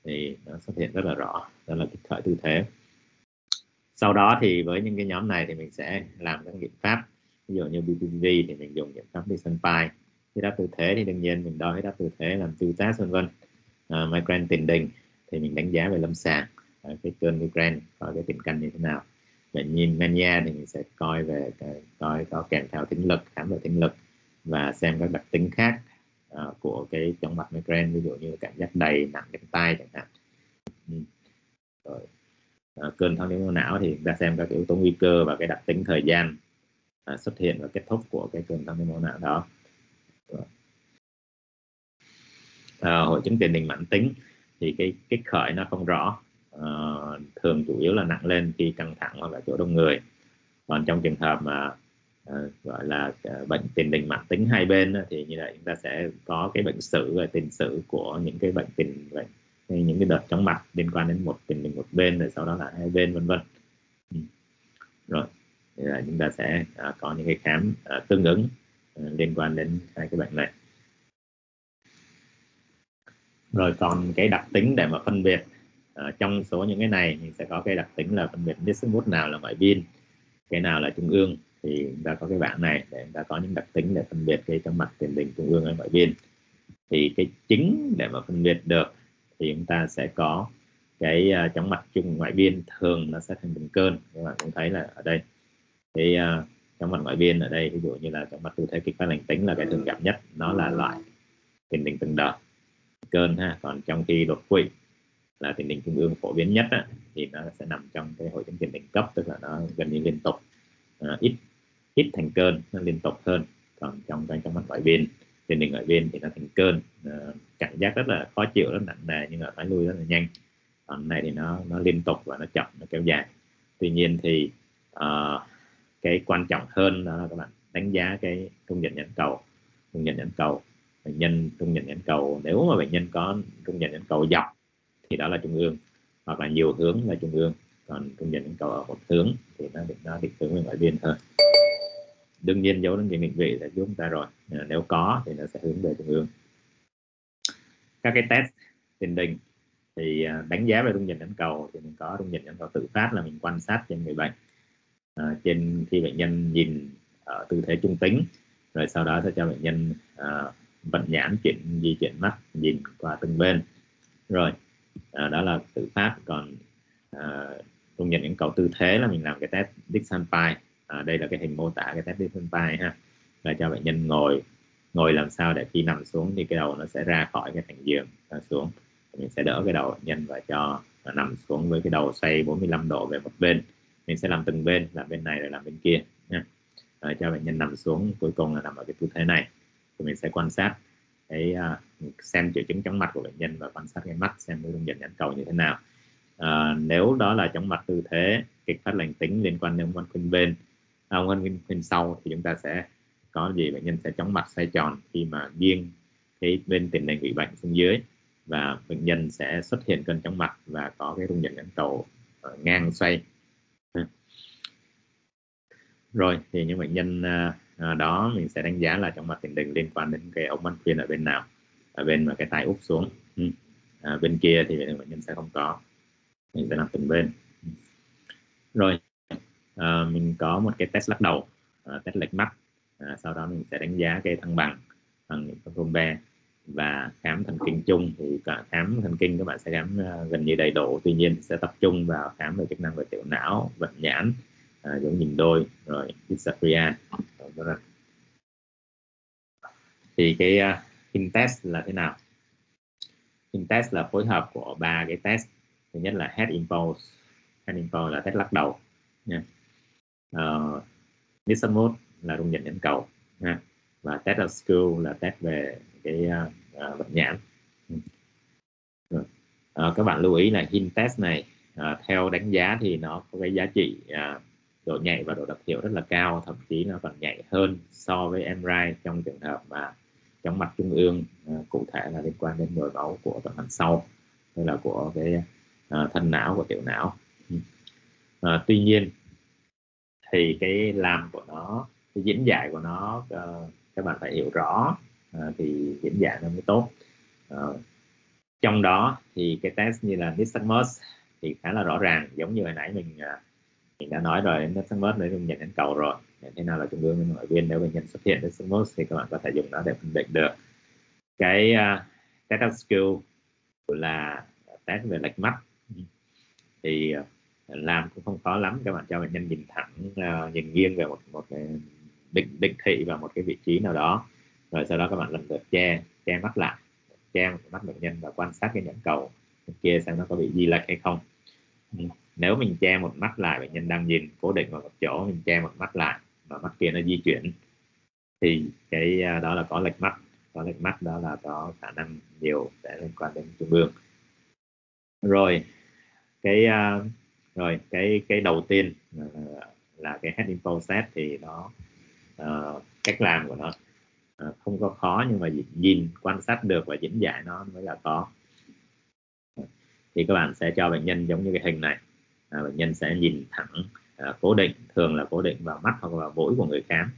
S1: thì nó xuất hiện rất là rõ đó là kích khởi tư thế. Sau đó thì với những cái nhóm này thì mình sẽ làm các biện pháp. Ví dụ như BPV thì mình dùng biện pháp Dixon Pi huyết áp tư thế thì đương nhiên mình đo huyết áp tư thế làm tiêu test vân vân. À, migraine tiền đình thì mình đánh giá về lâm sàng à, cái cơn migraine coi cái tiền căn như thế nào bệnh nhìn mania thì mình sẽ coi về coi có kèm theo tính lực khám về tính lực và xem các đặc tính khác uh, của cái chóng mặt migraine ví dụ như cảm giác đầy nặng trên tay chẳng hạn. Ừ. rồi uh, cơn thoát máu não thì chúng ta xem các yếu tố nguy cơ và cái đặc tính thời gian uh, xuất hiện và kết thúc của cái cơn thoát máu não đó. Uh, hội chứng tiền đình mãn tính thì cái kích khởi nó không rõ uh, thường chủ yếu là nặng lên khi căng thẳng hoặc là chỗ đông người. Còn trong trường hợp mà uh, gọi là uh, bệnh tiền đình mạng tính hai bên thì như vậy chúng ta sẽ có cái bệnh sử và tiền sử của những cái bệnh tình bệnh những cái đợt chóng mặt liên quan đến một tiền đình một bên rồi sau đó là hai bên vân vân. Ừ. rồi thì là chúng ta sẽ uh, có những cái khám uh, tương ứng uh, liên quan đến hai cái bệnh này. Rồi còn cái đặc tính để mà phân biệt à, trong số những cái này mình sẽ có cái đặc tính là phân biệt Nismut nào là ngoại biên cái nào là trung ương. Thì chúng ta có cái bảng này để chúng ta có những đặc tính để phân biệt cái trong mặt tiền đình trung ương hay ngoại biên. Thì cái chính để mà phân biệt được thì chúng ta sẽ có cái ờ, uh, chóng mặt trung ngoại biên thường nó sẽ thành bình cơn. Các bạn cũng thấy là ở đây cái ờ, uh, chóng mặt ngoại biên ở đây ví dụ như là chóng mặt tư thế kịch phát lành tính là cái thường gặp nhất nó là loại tiền đình từng đợt cơn ha. Còn trong khi đột quỵ là tiền đình trung ương phổ biến nhất á, thì nó sẽ nằm trong cái hội chứng tiền đình cấp tức là nó gần như liên tục. À, ít ít thành cơn nó liên tục hơn. Còn trong cái trong mặt ngoại biên tiền đình ngoại biên thì nó thành cơn. À, cảm giác rất là khó chịu rất nặng nề nhưng mà phải lui rất là nhanh. Còn này thì nó nó liên tục và nó chậm nó kéo dài. Tuy nhiên thì uh, cái quan trọng hơn đó là các bạn đánh giá cái trung nhận nhãn cầu. Trung nhận nhãn cầu bệnh nhân trung nhận nhãn cầu nếu mà bệnh nhân có trung nhận nhãn cầu dọc thì đó là trung ương. Hoặc là nhiều hướng là trung ương. Còn trung nhận cầu ở một hướng thì nó định nó định hướng về ngoại biên hơn. Đương nhiên dấu đến định vị là chúng ta rồi. Ờ, nếu có thì nó sẽ hướng về trung ương. Các cái test tiền đình thì ờ, đánh giá về trung nhận nhãn cầu thì mình có trung nhận nhãn cầu tự phát là mình quan sát trên người bệnh. À, trên khi bệnh nhân nhìn ở tư thế trung tính rồi sau đó sẽ cho bệnh nhân à, vận nhãn chuyển di chuyển mắt nhìn qua từng bên. Rồi à, đó là tự phát. Còn à, công nhận những cầu tư thế là mình làm cái test Dixon-Pi à, đây là cái hình mô tả cái test Dixon-Pi ha. Là cho bệnh nhân ngồi ngồi làm sao để khi nằm xuống thì cái đầu nó sẽ ra khỏi cái thành giường à, xuống. Mình sẽ đỡ cái đầu bệnh nhân và cho nó nằm xuống với cái đầu xoay 45 độ về một bên. Mình sẽ làm từng bên làm bên này rồi làm bên kia nha. À, cho bệnh nhân nằm xuống cuối cùng là nằm ở cái tư thế này. Thì mình sẽ quan sát cái uh, xem triệu chứng chóng mặt của bệnh nhân và quan sát cái mắt xem cái dung dịch nhãn cầu như thế nào. Uh, nếu đó là chóng mặt tư thế kịch phát lành tính liên quan đến quan khuynh bên à, quan khuynh sau thì chúng ta sẽ có gì? Bệnh nhân sẽ chóng mặt xoay tròn khi mà nghiêng cái bên tiền đình bị bệnh xuống dưới và bệnh nhân sẽ xuất hiện cơn chóng mặt và có cái rung dịch nhãn cầu ờ, ngang xoay. Rồi thì những bệnh nhân uh, à, đó mình sẽ đánh giá là trong mặt tiền đình liên quan đến cái ống bắn khuyên ở bên nào ở bên mà cái tay úp xuống. Ừ. à, bên kia thì bệnh nhân sẽ không có. Mình sẽ làm từng bên. Ừ. Rồi à, mình có một cái test lắc đầu à, test lệch mắt. À, sau đó mình sẽ đánh giá cái thăng bằng bằng những con be và khám thần kinh chung. Thì cả khám thần kinh các bạn sẽ khám uh, gần như đầy đủ. Tuy nhiên sẽ tập trung vào khám về chức năng về tiểu não bệnh nhãn à, giống nhìn đôi rồi dysphagia vâng thì cái uh, in test là thế nào? In test là phối hợp của ba cái test. Thứ nhất là head impulse. Head impulse là test lắc đầu nha. Ờ, uh, Nissan mode là rung nhận nhãn cầu nha. Và test of skill là test về cái à, à, uh, uh, vật nhãn. Rồi. Uh, các bạn lưu ý là hint test này uh, theo đánh giá thì nó có cái giá trị uh, độ nhạy và độ đặc hiệu rất là cao thậm chí nó còn nhạy hơn so với MRI trong trường hợp mà chóng mặt trung ương à, cụ thể là liên quan đến nhồi máu của tuần hoàn sau hay là của cái à, thân não của tiểu não. Ừ. À, tuy nhiên thì cái làm của nó cái diễn giải của nó uh, các bạn phải hiểu rõ uh, thì diễn giải nó mới tốt. Uh, trong đó thì cái test như là nystagmus thì khá là rõ ràng giống như hồi nãy mình uh, mình đã nói rồi nó sẽ mất để dùng nhận nhãn cầu rồi. Thế nào là trung ương ngoại viên nếu bệnh nhân xuất hiện đến smooth thì các bạn có thể dùng nó để phân định được. Cái uh, test of skill là test về lệch mắt. Thì uh, làm cũng không khó lắm các bạn cho bệnh nhân nhìn thẳng uh, nhìn nghiêng về một một cái định định thị vào một cái vị trí nào đó. Rồi sau đó các bạn lần lượt che che mắt lại che mắt bệnh nhân và quan sát cái nhãn cầu kia xem nó có bị di lệch hay không. Ừ nếu mình che một mắt lại bệnh nhân đang nhìn cố định vào một chỗ mình che một mắt lại và mắt kia nó di chuyển thì cái à, đó là có lệch mắt. Có lệch mắt đó là có khả năng nhiều sẽ liên quan đến trung ương. Rồi cái uh, rồi cái cái đầu tiên à, là cái head impulse set thì nó uh, cách làm của nó uh, không có khó nhưng mà nhìn quan sát được và diễn giải nó mới là có. Thì các bạn sẽ cho bệnh nhân giống như cái hình này à, bệnh nhân sẽ nhìn thẳng à, cố định thường là cố định vào mắt hoặc vào mũi của người khám.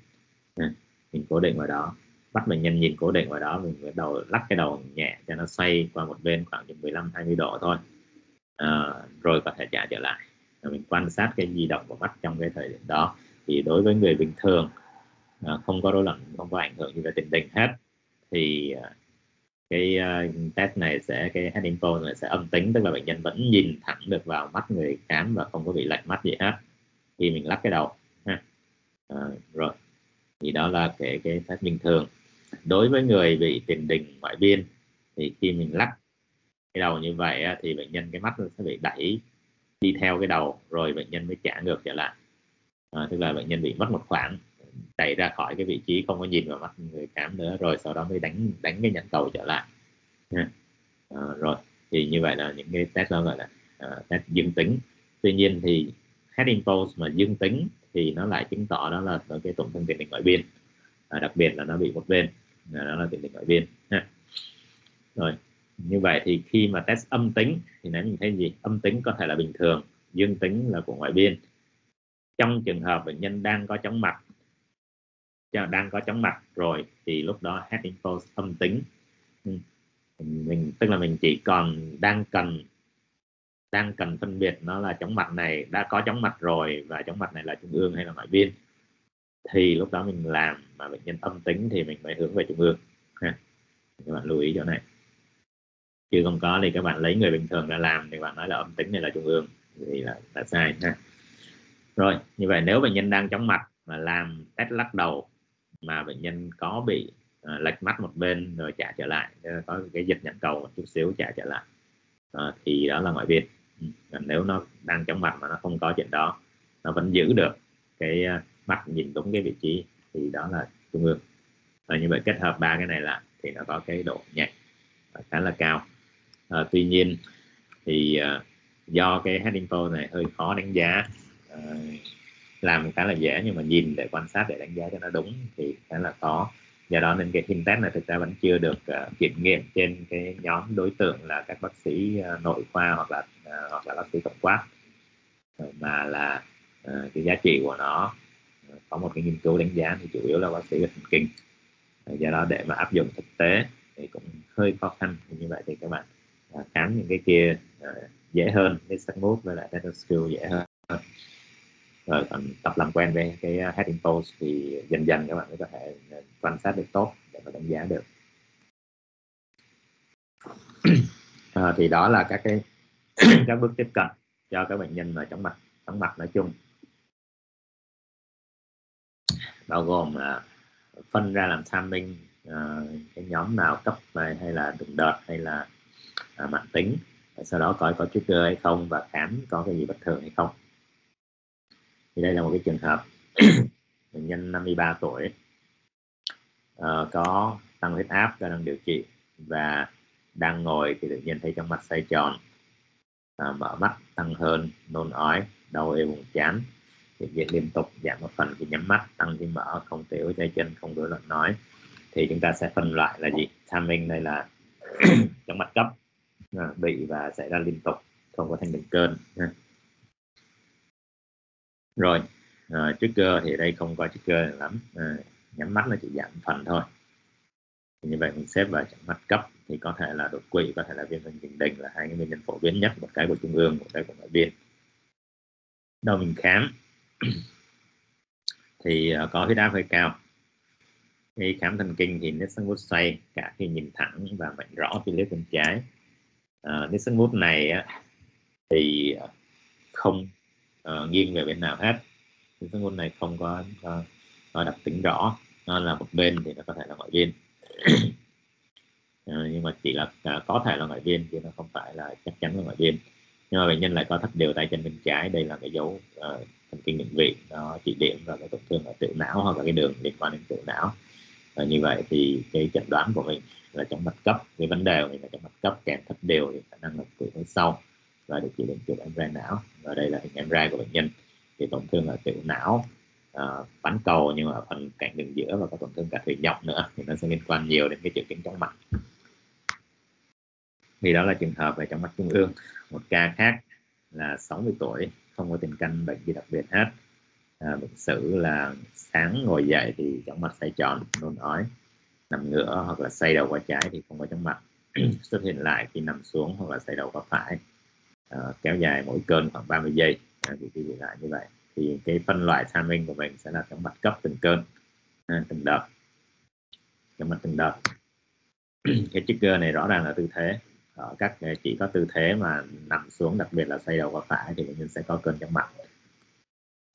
S1: À, mình cố định vào đó. Bắt bệnh nhân nhìn cố định vào đó mình bắt đầu lắc cái đầu nhẹ cho nó xoay qua một bên khoảng 15 20 độ thôi. À, rồi có thể trả trở lại. À, mình quan sát cái di động của mắt trong cái thời điểm đó. Thì đối với người bình thường à, không có rối loạn không có ảnh hưởng gì về tiền đình hết. Thì à, cái uh, test này sẽ cái head info này sẽ âm tính tức là bệnh nhân vẫn nhìn thẳng được vào mắt người khám và không có bị lệch mắt gì hết. Khi mình lắc cái đầu ha. À, rồi. Thì đó là cái cái test bình thường. Đối với người bị tiền đình ngoại biên thì khi mình lắc cái đầu như vậy thì bệnh nhân cái mắt sẽ bị đẩy đi theo cái đầu rồi bệnh nhân mới trả ngược trở lại. À, tức là bệnh nhân bị mất một khoảng đẩy ra khỏi cái vị trí không có nhìn vào mắt người khám nữa rồi sau đó mới đánh đánh cái nhãn cầu trở lại. À, rồi thì như vậy là những cái test đó gọi là uh, test dương tính. Tuy nhiên thì head impulse mà dương tính thì nó lại chứng tỏ đó là cái tổn thương tiền đình ngoại biên. À, đặc biệt là nó bị một bên à, đó là tiền đình ngoại biên. Ha. rồi như vậy thì khi mà test âm tính thì nó mình thấy gì? Âm tính có thể là bình thường dương tính là của ngoại biên. Trong trường hợp bệnh nhân đang có chóng mặt đang có chóng mặt rồi thì lúc đó head impulse âm tính. Ừ. Mình tức là mình chỉ còn đang cần đang cần phân biệt nó là chóng mặt này đã có chóng mặt rồi và chóng mặt này là trung ương hay là ngoại biên thì lúc đó mình làm mà bệnh nhân âm tính thì mình phải hướng về trung ương. Ha. các bạn lưu ý chỗ này. Chứ không có thì các bạn lấy người bình thường ra làm thì bạn nói là âm tính này là trung ương. Thì là, là sai ha. Rồi như vậy nếu bệnh nhân đang chóng mặt mà làm test lắc đầu mà bệnh nhân có bị à, lệch mắt một bên rồi trả trở lại ờ, có cái dịch nhãn cầu một chút xíu trả trở lại. À, thì đó là ngoại biên ừ, còn nếu nó đang chóng mặt mà nó không có chuyện đó nó vẫn giữ được cái à, mắt nhìn đúng cái vị trí thì đó là trung ương. Và như vậy kết hợp ba cái này là thì nó có cái độ nhạy khá là cao. À, tuy nhiên thì à, do cái heading info này hơi khó đánh giá à, làm khá là dễ nhưng mà nhìn để quan sát để đánh giá cho nó đúng thì khá là khó. Do đó nên cái hình test này thực ra vẫn chưa được uh, kiểm nghiệm trên cái nhóm đối tượng là các bác sĩ uh, nội khoa hoặc là uh, hoặc là bác sĩ tổng quát. Uh, mà là uh, cái giá trị của nó uh, có một cái nghiên cứu đánh giá thì chủ yếu là bác sĩ về thần kinh. Uh, do đó để mà áp dụng thực tế thì cũng hơi khó khăn như vậy thì các bạn uh, khám những cái kia uh, dễ hơn cái move với lại data skill dễ hơn rồi còn tập làm quen với cái à, heading post thì dần dần các bạn mới có thể ờ, quan sát được tốt để mà đánh giá được. À, thì đó là các cái các bước tiếp cận cho các bệnh nhân mà chóng mặt chóng mặt nói chung. Bao gồm là phân ra làm timing à, cái nhóm nào cấp này hay là từng đợt hay là à, mạng tính sau đó coi có trigger hay không và khám có cái gì bất thường hay không thì đây là một cái trường hợp bệnh nhân 53 tuổi uh, có tăng huyết áp đang điều trị và đang ngồi thì tự nhiên thấy trong mặt xoay tròn uh, mở mắt tăng hơn nôn ói đau ê vùng chán. Hiện diện liên tục giảm một phần khi nhắm mắt tăng khi mở không tiểu tay chân không rối loạn nói. Thì chúng ta sẽ phân loại là gì? Timing đây là trong mặt cấp à, bị và xảy ra liên tục không có thành đường cơn rồi. Ờ, à, trigger thì đây không có trigger lắm. À, nhắm mắt nó chỉ giảm phần thôi. Thì như vậy mình xếp vào chóng mắt cấp thì có thể là đột quỵ có thể là viêm thần kinh đình là hai cái nguyên nhân phổ biến nhất một cái của trung ương một cái của ngoại biên đâu mình khám. Thì ờ, có huyết áp hơi cao. Khi khám thần kinh thì nếp xương xoay cả khi nhìn thẳng và mạnh rõ khi liếc bên trái. Uh, nếp xương này á thì không uh, nghiêng về bên nào hết. Những cái ngôn này không có, có, có đặc tính rõ. Nó là một bên thì nó có thể là ngoại biên ờ, nhưng mà chỉ là có thể là ngoại biên chứ nó không phải là chắc chắn là ngoại biên nhưng mà bệnh nhân lại có thắt đều tay chân bên trái. Đây là cái dấu uh, thần kinh định vị. Nó chỉ điểm vào cái tổn thương ở tiểu não hoặc là cái đường liên quan đến tiểu não. Và như vậy thì cái chẩn đoán của mình là trong mặt cấp. Cái vấn đề của mình là trong mặt cấp kèm thắt đều thì khả năng là tuổi sau và được chỉ định chụp MRI não. Và đây là hình MRI của bệnh nhân. Thì tổn thương ở tiểu não à, bắn cầu nhưng mà ở phần cạnh đường giữa và có tổn thương cả thủy nhọc nữa. Thì nó sẽ liên quan nhiều đến cái triệu chứng chóng mặt. Thì đó là trường hợp về chóng mặt trung ương. Một ca khác là 60 tuổi không có tiền căn bệnh gì đặc biệt hết. À, bệnh sử là sáng ngồi dậy thì chóng mặt xoay tròn nôn ói nằm ngửa hoặc là xoay đầu qua trái thì không có chóng mặt. Xuất hiện lại khi nằm xuống hoặc là xoay đầu qua phải à, kéo dài mỗi cơn khoảng 30 giây. À, thì đi lại như vậy thì cái phân loại timing của mình sẽ là chóng mặt cấp từng cơn à, từng đợt. Chóng mặt từng đợt. Cái trigger này rõ ràng là tư thế. Ở các chỉ có tư thế mà nằm xuống đặc biệt là xoay đầu qua phải thì bệnh nhân sẽ có cơn chóng mặt.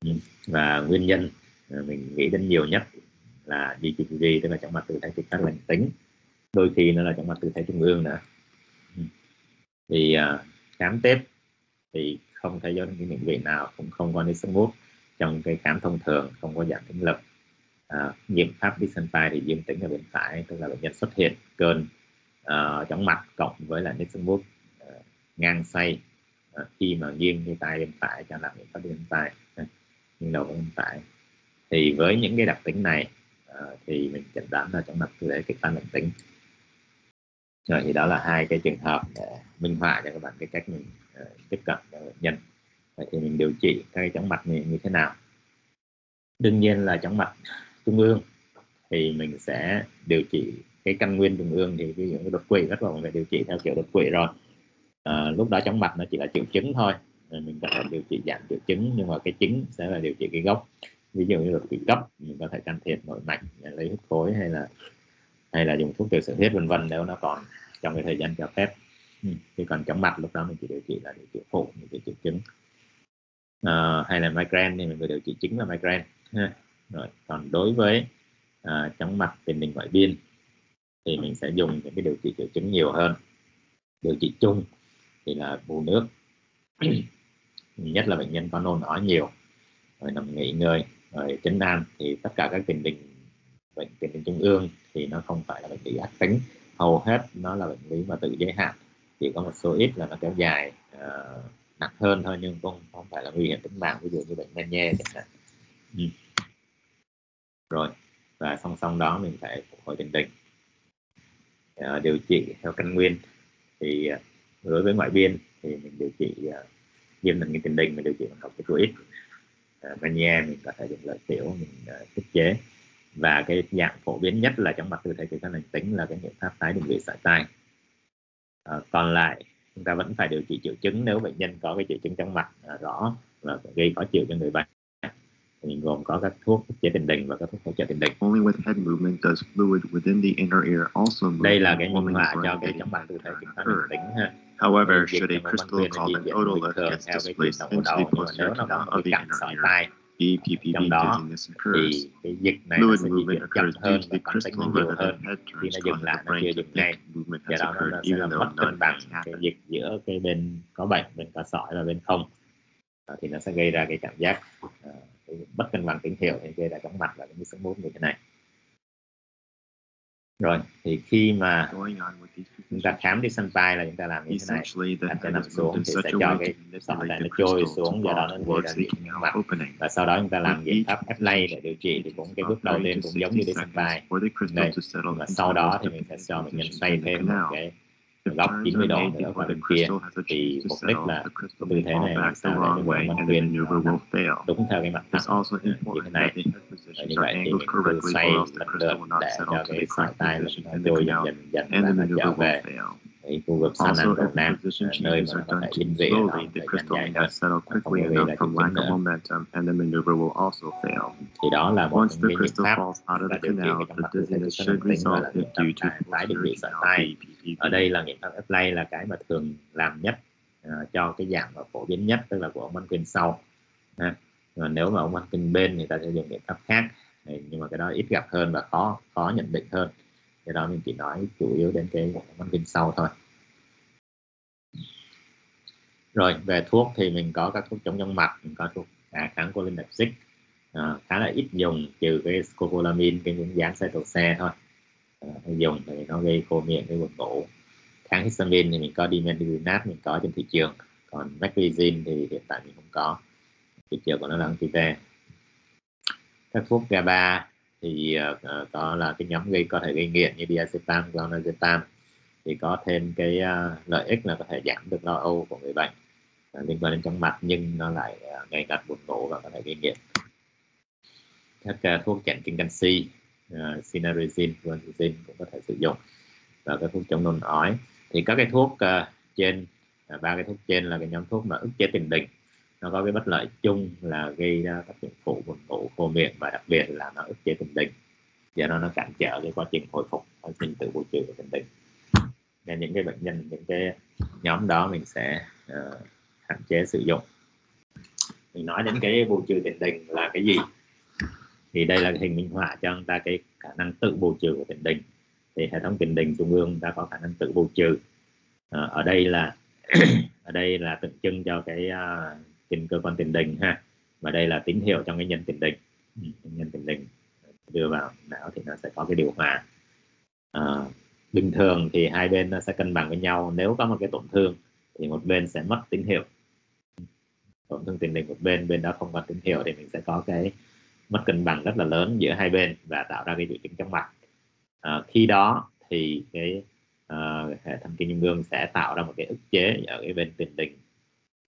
S1: Ừ, và nguyên nhân ờ, mình nghĩ đến nhiều nhất là DGPV tức là chóng mặt tư thế kịch tác lành tính. Đôi khi nó là chóng mặt tư thế trung ương nữa. Ừ. Thì uh, khám tết thì không thấy do những bệnh vị nào cũng không có sức mút trong cái khám thông thường không có giảm tính lực. À, nghiệm pháp Disenpai thì dương tính ở bên phải tức là bệnh nhân xuất hiện cơn uh, chóng mặt cộng với là Nixon Wood uh, ngang xoay uh, ờ, khi mà nghiêng cái tay bên phải cho làm những phát bên tay nhưng nghiêng đầu bên phải. Thì với những cái đặc tính này uh, thì mình chẩn đoán là chóng mặt tư thế kịch tăng lành tính rồi thì đó là hai cái trường hợp để minh họa cho các bạn cái cách mình uh, tiếp cận cho bệnh nhân. Vậy thì mình điều trị cái chóng mặt này như thế nào? Đương nhiên là chóng mặt trung ương thì mình sẽ điều trị cái căn nguyên trung ương thì ví dụ như đột quỵ rất là phải điều trị theo kiểu đột quỵ rồi. À, lúc đó chóng mặt nó chỉ là triệu chứng thôi rồi mình có thể điều trị giảm triệu chứng nhưng mà cái chính sẽ là điều trị cái gốc. Ví dụ như đột quỵ cấp mình có thể can thiệp nội mạch lấy huyết khối hay là hay là dùng thuốc tiểu sự thiết vân vân nếu nó còn trong cái thời gian cho phép. Ừ. thì còn chóng mặt lúc đó mình chỉ điều trị là điều trị phụ điều trị triệu chứng. À, hay là migraine thì mình phải điều trị chính là migraine. Rồi còn đối với à, chóng mặt tiền đình ngoại biên thì mình sẽ dùng những cái điều trị triệu chứng nhiều hơn. Điều trị chung thì là bù nước. Ừ, nhất là bệnh nhân có nôn ói nhiều rồi nằm nghỉ ngơi rồi chấn an thì tất cả các tiền đình bệnh tiền đình trung ương thì nó không phải là bệnh lý ác tính. Hầu hết nó là bệnh lý mà tự giới hạn. Chỉ có một số ít là nó kéo dài uh, nặng hơn thôi nhưng cũng không phải là nguy hiểm tính mạng. Ví dụ như bệnh men chẳng hạn. Ừ. rồi và song song đó mình phải phục hồi tiền đình uh, ờ, điều trị theo căn nguyên. Thì uh, đối với ngoại biên thì mình điều trị uh, viêm thần kinh tiền đình mình điều trị bằng corticoid uh, meniere mình có thể dùng lợi tiểu mình uh, tiết chế và cái dạng phổ biến nhất là trong mặt tư thế kỹ lành tính là cái biện pháp tái định vị sợi tai uh, còn lại chúng ta vẫn phải điều trị triệu chứng nếu bệnh nhân có cái triệu chứng chóng mặt uh, rõ và gây khó chịu cho người bệnh mình gồm có các thuốc ức chế tiền đình và các thuốc hỗ trợ tiền đình.
S3: Only with head movement does fluid within the inner ear also move.
S1: Đây là cái minh họa cho cái chống bằng tư thế kiểm soát bình tĩnh ha.
S3: However, should a crystal called an otolith gets displaced into the posterior canal of the inner ear,
S1: trong đó thì cái dịch này nó sẽ di chuyển chậm hơn và bản tính nó nhiều hơn. khi nó dừng lại nó chưa dừng ngay do đó nó sẽ làm mất cân bằng cái dịch giữa cái bên có bệnh bên có sỏi và bên không. Thì nó sẽ gây ra cái cảm giác uh, bất cân bằng tín hiệu thì gây ra chóng mặt và những cái sưng mút như thế này rồi thì khi mà chúng ta khám đi sân tay là chúng ta làm như thế này. Đặt cho nằm xuống thì sẽ cho cái sọ này nó trôi xuống do đó nó gây ra mặt và sau đó chúng ta làm biện pháp ép lay để điều trị thì cũng cái bước đầu tiên cũng giống như đi sân tay đây. và sau đó thì mình sẽ cho bệnh nhân xoay thêm một cái góc 90 độ nữa qua bên kia thì mục đích là tư thế này sao để cho bệnh nhân viên đúng theo cái mặt thẳng như thế này. như vậy thì mình cứ xoay lần lượt để cho cái sợi tay nó trôi dần dần dần và nó trở về cái khu vực san ăn đầu nam nơi mà nó có thể ở thời gian dài hơn. không gây ra triệu chứng nữa thì đó là một trong những biện pháp là điều trị cái trong mặt tư thế của tính và là biện pháp tái định vị sợi tay ở đây là biện pháp apply là cái mà thường làm nhất uh, cho cái dạng mà phổ biến nhất tức là của ông Mankin sau. Ha. nếu mà ông Mankin bên thì ta sẽ dùng biện pháp khác. Nhưng mà cái đó ít gặp hơn và khó khó nhận định hơn do đó mình chỉ nói chủ yếu đến cái văn kinh sau thôi. Rồi về thuốc thì mình có các thuốc chống chóng mặt mình có thuốc à, kháng cholinergic à, khá là ít dùng trừ cái scopolamine cái những dán xe thôi. À, dùng thì nó gây khô miệng cái buồn ngủ. Kháng histamine thì mình có dimethylphenate mình có trên thị trường. Còn meclizine thì hiện tại mình không có. Thị trường của nó là anti các thuốc GABA thì ờ, ờ, uh, có là cái nhóm gây có thể gây nghiện như diazepam, clonazepam thì có thêm cái uh, lợi ích là có thể giảm được lo âu của người bệnh uh, liên quan đến chóng mặt nhưng nó lại uh, gây càng buồn ngủ và có thể gây nghiện. Các uh, thuốc chặn kinh canxi uh, sinarizine, cũng có thể sử dụng và các thuốc chống nôn ói. Thì các cái thuốc uh, trên ba cái thuốc trên là cái nhóm thuốc mà ức chế tiền đình nó có cái bất lợi chung là gây ra tác dụng phụ buồn ngủ khô miệng và đặc biệt là nó ức chế tình đình. Do đó nó cản trở cái quá trình hồi phục quá trình tự bù trừ của tình đình. Nên những cái bệnh nhân những cái nhóm đó mình sẽ uh, hạn chế sử dụng. Mình nói đến cái bù trừ tiền đình là cái gì? Thì đây là hình minh họa cho chúng ta cái khả năng tự bù trừ của tiền đình. Thì hệ thống tiền đình trung ương đã có khả năng tự bù trừ. À, ở đây là ở đây là tượng trưng cho cái uh, trên cơ quan tiền đình ha. Và đây là tín hiệu trong cái nhân tiền đình. Ừ, nhân tiền đình đưa vào não thì nó sẽ có cái điều hòa. À, bình thường thì hai bên nó sẽ cân bằng với nhau. Nếu có một cái tổn thương thì một bên sẽ mất tín hiệu. Tổn thương tiền đình một bên bên đó không có tín hiệu thì mình sẽ có cái mất cân bằng rất là lớn giữa hai bên và tạo ra cái triệu chứng chóng mặt. À, khi đó thì cái uh, hệ thần kinh trung ương sẽ tạo ra một cái ức chế ở cái bên tiền đình.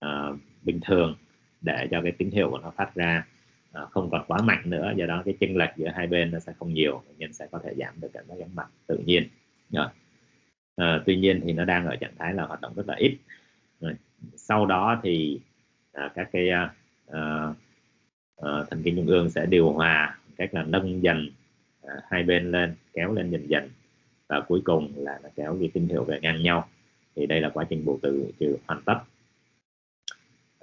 S1: Uh, bình thường để cho cái tín hiệu của nó phát ra à, không còn quá mạnh nữa. Do đó cái chênh lệch giữa hai bên nó sẽ không nhiều bệnh nhân sẽ có thể giảm được cảm giác chóng mặt tự nhiên. Rồi. À, tuy nhiên thì nó đang ở trạng thái là hoạt động rất là ít. Rồi. sau đó thì à, các cái à, à, à thần kinh trung ương sẽ điều hòa cách là nâng dần à, hai bên lên kéo lên dần dần. Và cuối cùng là nó kéo cái tín hiệu về ngang nhau. Thì đây là quá trình bù từ trừ hoàn tất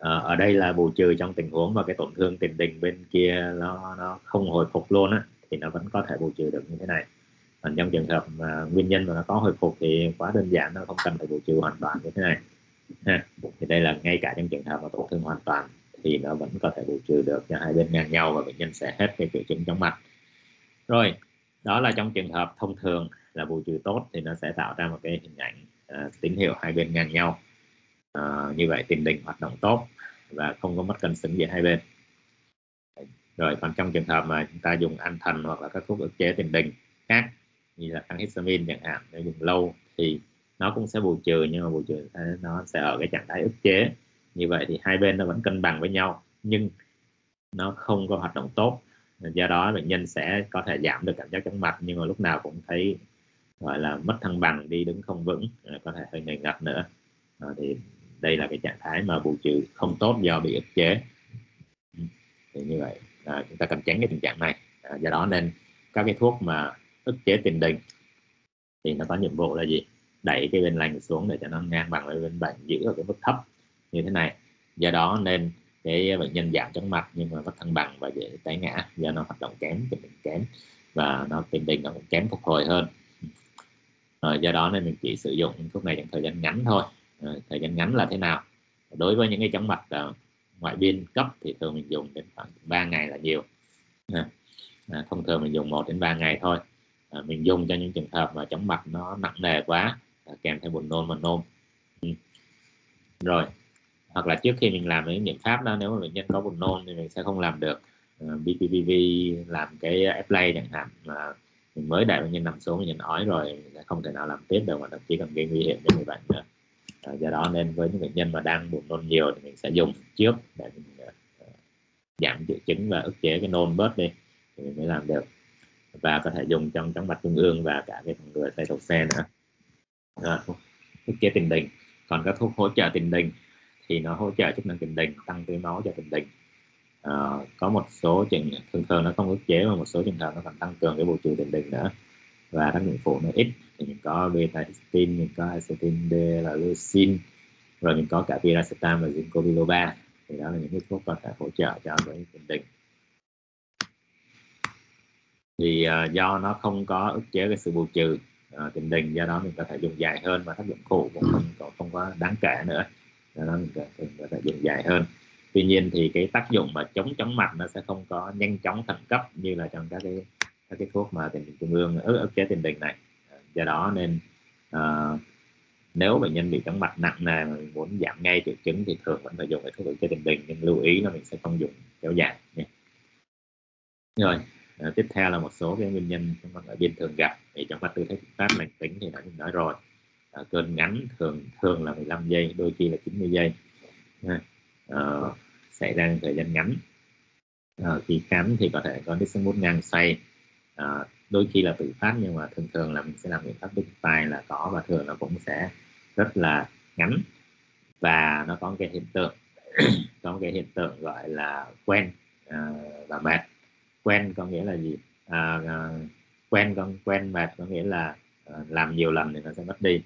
S1: à, ở đây là bù trừ trong tình huống mà cái tổn thương tiền đình bên kia nó nó không hồi phục luôn á thì nó vẫn có thể bù trừ được như thế này. Còn trong trường hợp mà nguyên nhân mà nó có hồi phục thì quá đơn giản nó không cần phải bù trừ hoàn toàn như thế này. Ha. thì đây là ngay cả trong trường hợp mà tổn thương hoàn toàn thì nó vẫn có thể bù trừ được cho hai bên ngang nhau và bệnh nhân sẽ hết cái triệu chứng chóng mặt. Rồi đó là trong trường hợp thông thường là bù trừ tốt thì nó sẽ tạo ra một cái hình ảnh uh, tín hiệu hai bên ngang nhau. Uh, như vậy tiền đình hoạt động tốt và không có mất cân xứng giữa hai bên. Rồi còn trong trường hợp mà chúng ta dùng an thần hoặc là các thuốc ức chế tiền đình khác như là kháng histamine chẳng hạn nếu dùng lâu thì nó cũng sẽ bù trừ nhưng mà bù trừ nó sẽ ở cái trạng thái ức chế. Như vậy thì hai bên nó vẫn cân bằng với nhau nhưng nó không có hoạt động tốt. Do đó bệnh nhân sẽ có thể giảm được cảm giác chóng mặt nhưng mà lúc nào cũng thấy gọi là mất thăng bằng đi đứng không vững có thể hơi nghề ngập nữa. À, thì đây là cái trạng thái mà bù trừ không tốt do bị ức chế. Ừ, thì như vậy à, chúng ta cần tránh cái tình trạng này. À, do đó nên các cái thuốc mà ức chế tiền đình. Thì nó có nhiệm vụ là gì? Đẩy cái bên lành xuống để cho nó ngang bằng với bên bệnh giữ ở cái mức thấp như thế này. Do đó nên cái bệnh nhân giảm chóng mặt nhưng mà mất thăng bằng và dễ tái ngã. Do nó hoạt động kém tiền đình kém và nó tiền đình nó cũng kém phục hồi hơn. À, do đó nên mình chỉ sử dụng thuốc này trong thời gian ngắn thôi thời gian ngắn là thế nào? Đối với những cái chóng mặt ờ, ngoại biên cấp thì thường mình dùng đến khoảng 3 ngày là nhiều. À, thông thường mình dùng 1 đến 3 ngày thôi. À, mình dùng cho những trường hợp mà chóng mặt nó nặng nề quá à, kèm theo buồn nôn và nôn. Ừ. rồi hoặc là trước khi mình làm những biện pháp đó nếu mà bệnh nhân có buồn nôn thì mình sẽ không làm được. Ờ, uh, BPPV làm cái F-lay chẳng hạn mà mình mới đại bệnh nhân nằm xuống bệnh nhân ói rồi sẽ không thể nào làm tiếp được mà thậm chí còn gây nguy hiểm cho người bệnh nữa à, do đó nên với những bệnh nhân mà đang buồn nôn nhiều thì mình sẽ dùng trước để mình uh, giảm triệu chứng và ức chế cái nôn bớt đi thì mình mới làm được. Và có thể dùng trong chóng mặt trung ương và cả cái phòng ngừa tay đầu xe nữa. À, ức chế tiền đình. Còn các thuốc hỗ trợ tiền đình thì nó hỗ trợ chức năng tiền đình tăng tưới máu cho tiền đình. À, có một số trường thường thường nó không ức chế mà một số trường hợp nó còn tăng cường cái bù trừ tiền đình nữa và tác dụng phụ nó ít. Thì mình có beta histine mình có acetin D là leucine, rồi mình có cả piracetam và ginkgo biloba thì đó là những cái thuốc có thể hỗ trợ cho cái tiền đình thì uh, do nó không có ức chế cái sự bù trừ à, uh, tiền đình do đó mình có thể dùng dài hơn và tác dụng phụ cũng không, không có đáng kể nữa. Do đó mình thường có thể dùng dài hơn. Tuy nhiên thì cái tác dụng mà chống chóng mặt nó sẽ không có nhanh chóng thành cấp như là trong các cái các cái thuốc mà tiền đình trung ương ức ức chế tiền đình này. À, do đó nên uh, nếu bệnh nhân bị chóng mặt nặng nề mà mình muốn giảm ngay triệu chứng thì thường vẫn phải dùng cái thuốc ức chế tiền đình nhưng lưu ý là mình sẽ không dùng kéo dài nha. rồi à, tiếp theo là một số cái nguyên nhân trong mặt ở bên thường gặp thì trong mặt tư thế phát lành tính thì đã nói rồi. À, cơn ngắn thường thường là 15 giây đôi khi là 90 giây. À, xảy ra thời gian ngắn. À, khi khám thì có thể có cái sưng mút ngang xoay à, đôi khi là tự phát nhưng mà thường thường là mình sẽ làm biện pháp đúc tay là có và thường là cũng sẽ rất là ngắn. Và nó có cái hiện tượng có cái hiện tượng gọi là quen à, và mệt. Quen có nghĩa là gì? À, à, quen con quen mệt có nghĩa là à, làm nhiều lần thì nó sẽ mất đi.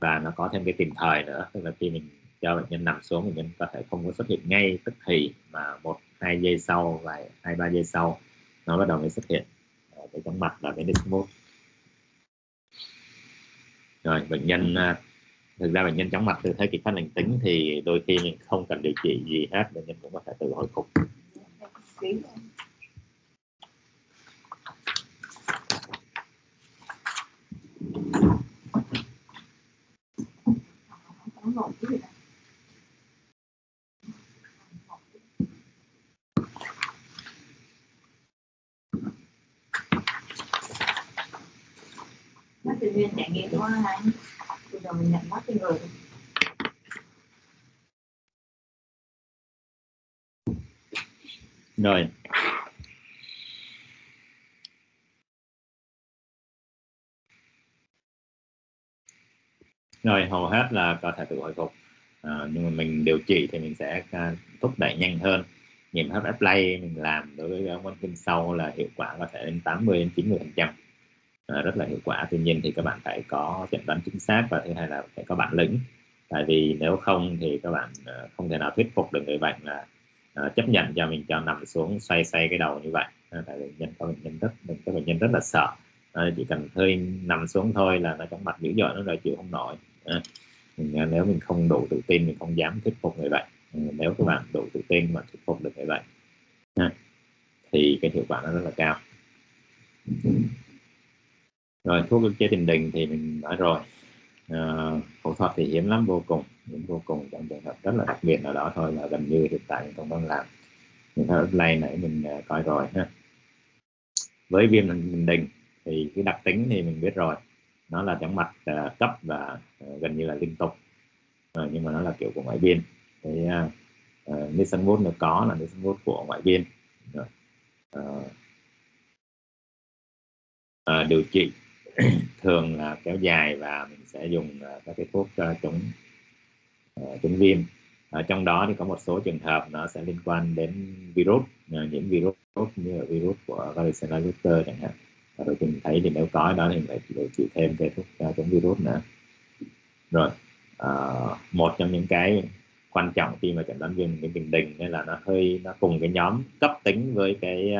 S1: Và nó có thêm cái tìm thời nữa tức là khi mình cho bệnh nhân nằm xuống bệnh nhân có thể không có xuất hiện ngay tức thì mà một hai giây sau vài hai ba giây sau nó bắt đầu mới xuất hiện ở cái chóng mặt là cái dismos rồi, bệnh nhân à, thực ra bệnh nhân chóng mặt từ thế kỷ phát lành tính thì đôi khi mình không cần điều trị gì hết, bệnh nhân cũng có thể tự hồi phục.
S2: Nó tự nhiên trải nghiệm quá anh bây giờ mình nhận mắt cái người
S1: rồi. Rồi hầu hết là có thể tự hồi phục. À, nhưng mà mình điều trị thì mình sẽ à, thúc đẩy nhanh hơn. Nghiệm hấp play mình làm đối với ống kinh sau là hiệu quả có thể đến 80 đến 90 phần trăm rất là hiệu quả. Tuy nhiên thì các bạn phải có chẩn đoán chính xác và thứ hai là phải có bản lĩnh. Tại vì nếu không thì các bạn uh, không thể nào thuyết phục được người bệnh là uh, chấp nhận cho mình cho nằm xuống xoay xoay cái đầu như vậy. Ờ, tại vì bệnh nhân có bệnh nhân rất các bệnh nhân rất là sợ. Chỉ cần hơi nằm xuống thôi là nó trong mặt dữ dội nó rồi chịu không nổi. Mình, nếu mình không đủ tự tin mình không dám thuyết phục người bệnh. Ừ, nếu các bạn đủ tự tin mà thuyết phục được người bệnh thì cái hiệu quả nó rất là cao rồi thuốc ức chế tiền đình thì mình nói rồi. À, phẫu thuật thì hiếm lắm vô cùng hiếm vô cùng. Trong trường hợp rất là đặc biệt nào đó thôi là gần như hiện tại mình không đang làm. Những cái này nãy mình uh, coi rồi ha. Với viêm tiền đình thì cái đặc tính thì mình biết rồi. Nó là chóng mặt uh, cấp và uh, gần như là liên tục. Uh, nhưng mà nó là kiểu của ngoại biên cái uh, uh, nó có là Nissen của ngoại biên. Uh, uh, điều trị thường là kéo dài và mình sẽ dùng ờ, các cái thuốc ờ, chống ờ, chống viêm. Ở trong đó thì có một số trường hợp nó sẽ liên quan đến virus nhiễm virus như là virus của varicella zoster chẳng hạn. Và rồi mình thấy thì nếu có đó thì phải điều trị thêm cái thuốc chống virus nữa. Rồi à, một trong những cái quan trọng khi mà chẩn đoán viêm cái tiền đình nên là nó hơi nó cùng cái nhóm cấp tính với cái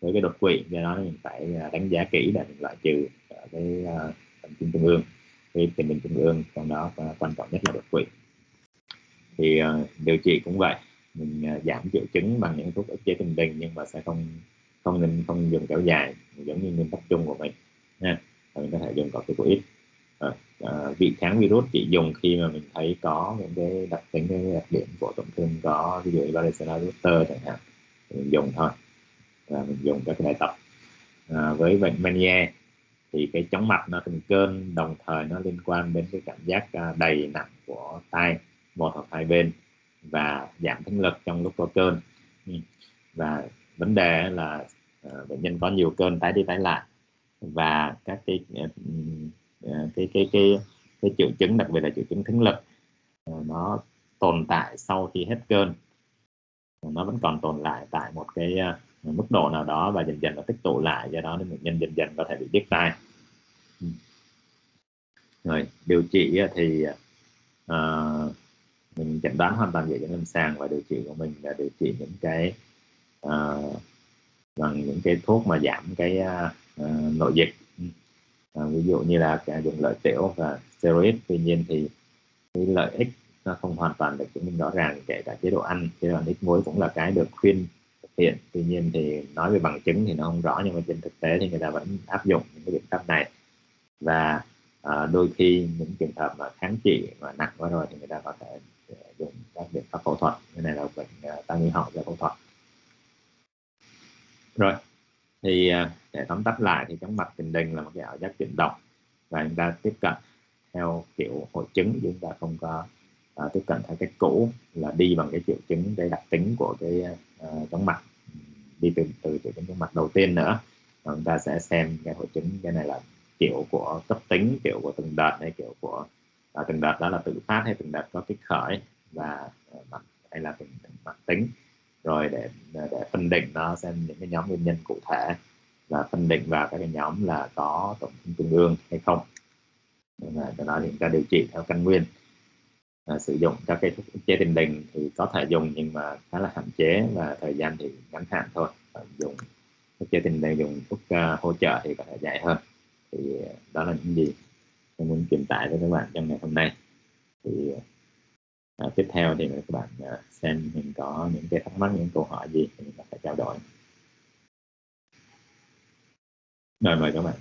S1: với cái đột quỵ. Do đó mình phải đánh giá kỹ để mình loại trừ cái à, thần kinh trung ương. Cái tiền đình trung ương trong đó quan trọng nhất là đột quỵ. Thì à, điều trị cũng vậy. Mình à, giảm triệu chứng bằng những thuốc ức chế tiền đình nhưng mà sẽ không không nên không dùng kéo dài giống như nguyên tắc chung của mình nha mình có thể dùng corticoid. À, à, vị kháng virus chỉ dùng khi mà mình thấy có những cái đặc tính cái đặc điểm của tổn thương có ví dụ như varicella zoster chẳng hạn mình dùng thôi. Và mình dùng các cái bài tập. À, với bệnh mania thì cái chóng mặt nó từng cơn đồng thời nó liên quan đến cái cảm giác à, đầy nặng của tay một hoặc hai bên và giảm thính lực trong lúc có cơn. Ừ. Và vấn đề là à, bệnh nhân có nhiều cơn tái đi tái lại và các cái à, cái cái cái cái triệu chứng đặc biệt là triệu chứng thính lực nó tồn tại sau khi hết cơn. Nó vẫn còn tồn lại tại một cái uh, mức độ nào đó và dần dần nó tích tụ lại do đó nên bệnh nhân dần dần có thể bị điếc tai. Ừ. Rồi điều trị thì à, mình chẩn đoán hoàn toàn dựa trên lâm sàng và điều trị của mình là điều trị những cái à, bằng những cái thuốc mà giảm cái à, nội dịch. À, ví dụ như là cả dùng lợi tiểu và steroid tuy nhiên thì cái lợi ích nó không hoàn toàn được chứng minh rõ ràng kể cả chế độ ăn chế độ ăn ít muối cũng là cái được khuyên hiện tuy nhiên thì nói về bằng chứng thì nó không rõ nhưng mà trên thực tế thì người ta vẫn áp dụng những cái biện pháp này. Và à, đôi khi những trường hợp mà kháng trị mà nặng quá rồi thì người ta có thể ờ, dùng các biện pháp phẫu thuật. Như này là bệnh uh, tăng huyết họng do phẫu thuật. Rồi thì uh, để tóm tắt lại thì chóng mặt tiền đình là một cái ảo giác chuyển động và chúng ta tiếp cận theo kiểu hội chứng chúng ta không có uh, tiếp cận theo cách cũ là đi bằng cái triệu chứng cái đặc tính của cái uh, chóng mặt đi từ từ triệu chứng chóng mặt đầu tiên nữa. Và chúng ta sẽ xem cái hội chứng cái này là kiểu của cấp tính kiểu của từng đợt hay kiểu của à, từng đợt đó là tự phát hay từng đợt có kích khởi và à, mặt hay là từng, từng mặt tính. Rồi để để phân định nó xem những cái nhóm nguyên nhân cụ thể và phân định vào các cái nhóm là có tổn thương tương ương hay không. Và do đó thì chúng ta điều trị theo căn nguyên à, sử dụng các cái thuốc chế tiền đình thì có thể dùng nhưng mà khá là hạn chế và thời gian thì ngắn hạn thôi. À, dùng thuốc chế tiền đình dùng thuốc uh, hỗ trợ thì có thể dài hơn. Thì à, đó là những gì tôi muốn truyền tải với các bạn trong ngày hôm nay. Thì à, tiếp theo thì các bạn à, xem mình có những cái thắc mắc những câu hỏi gì thì mình có thể trao đổi. Rồi mời các bạn.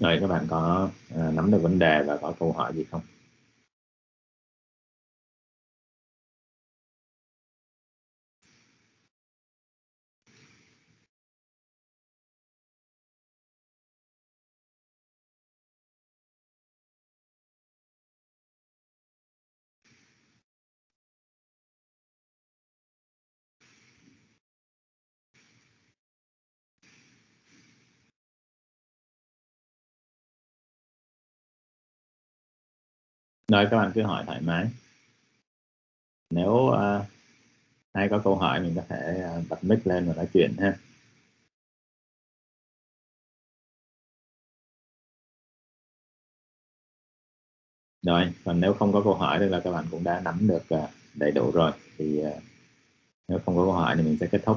S1: Rồi các bạn có à, nắm được vấn đề và có câu hỏi gì không? Rồi các bạn cứ hỏi thoải mái. Nếu uh, ai có câu hỏi mình có thể uh, bật mic lên và nói chuyện ha. Rồi còn nếu không có câu hỏi thì là các bạn cũng đã nắm được uh, đầy đủ rồi. Thì uh, nếu không có câu hỏi thì mình sẽ kết thúc.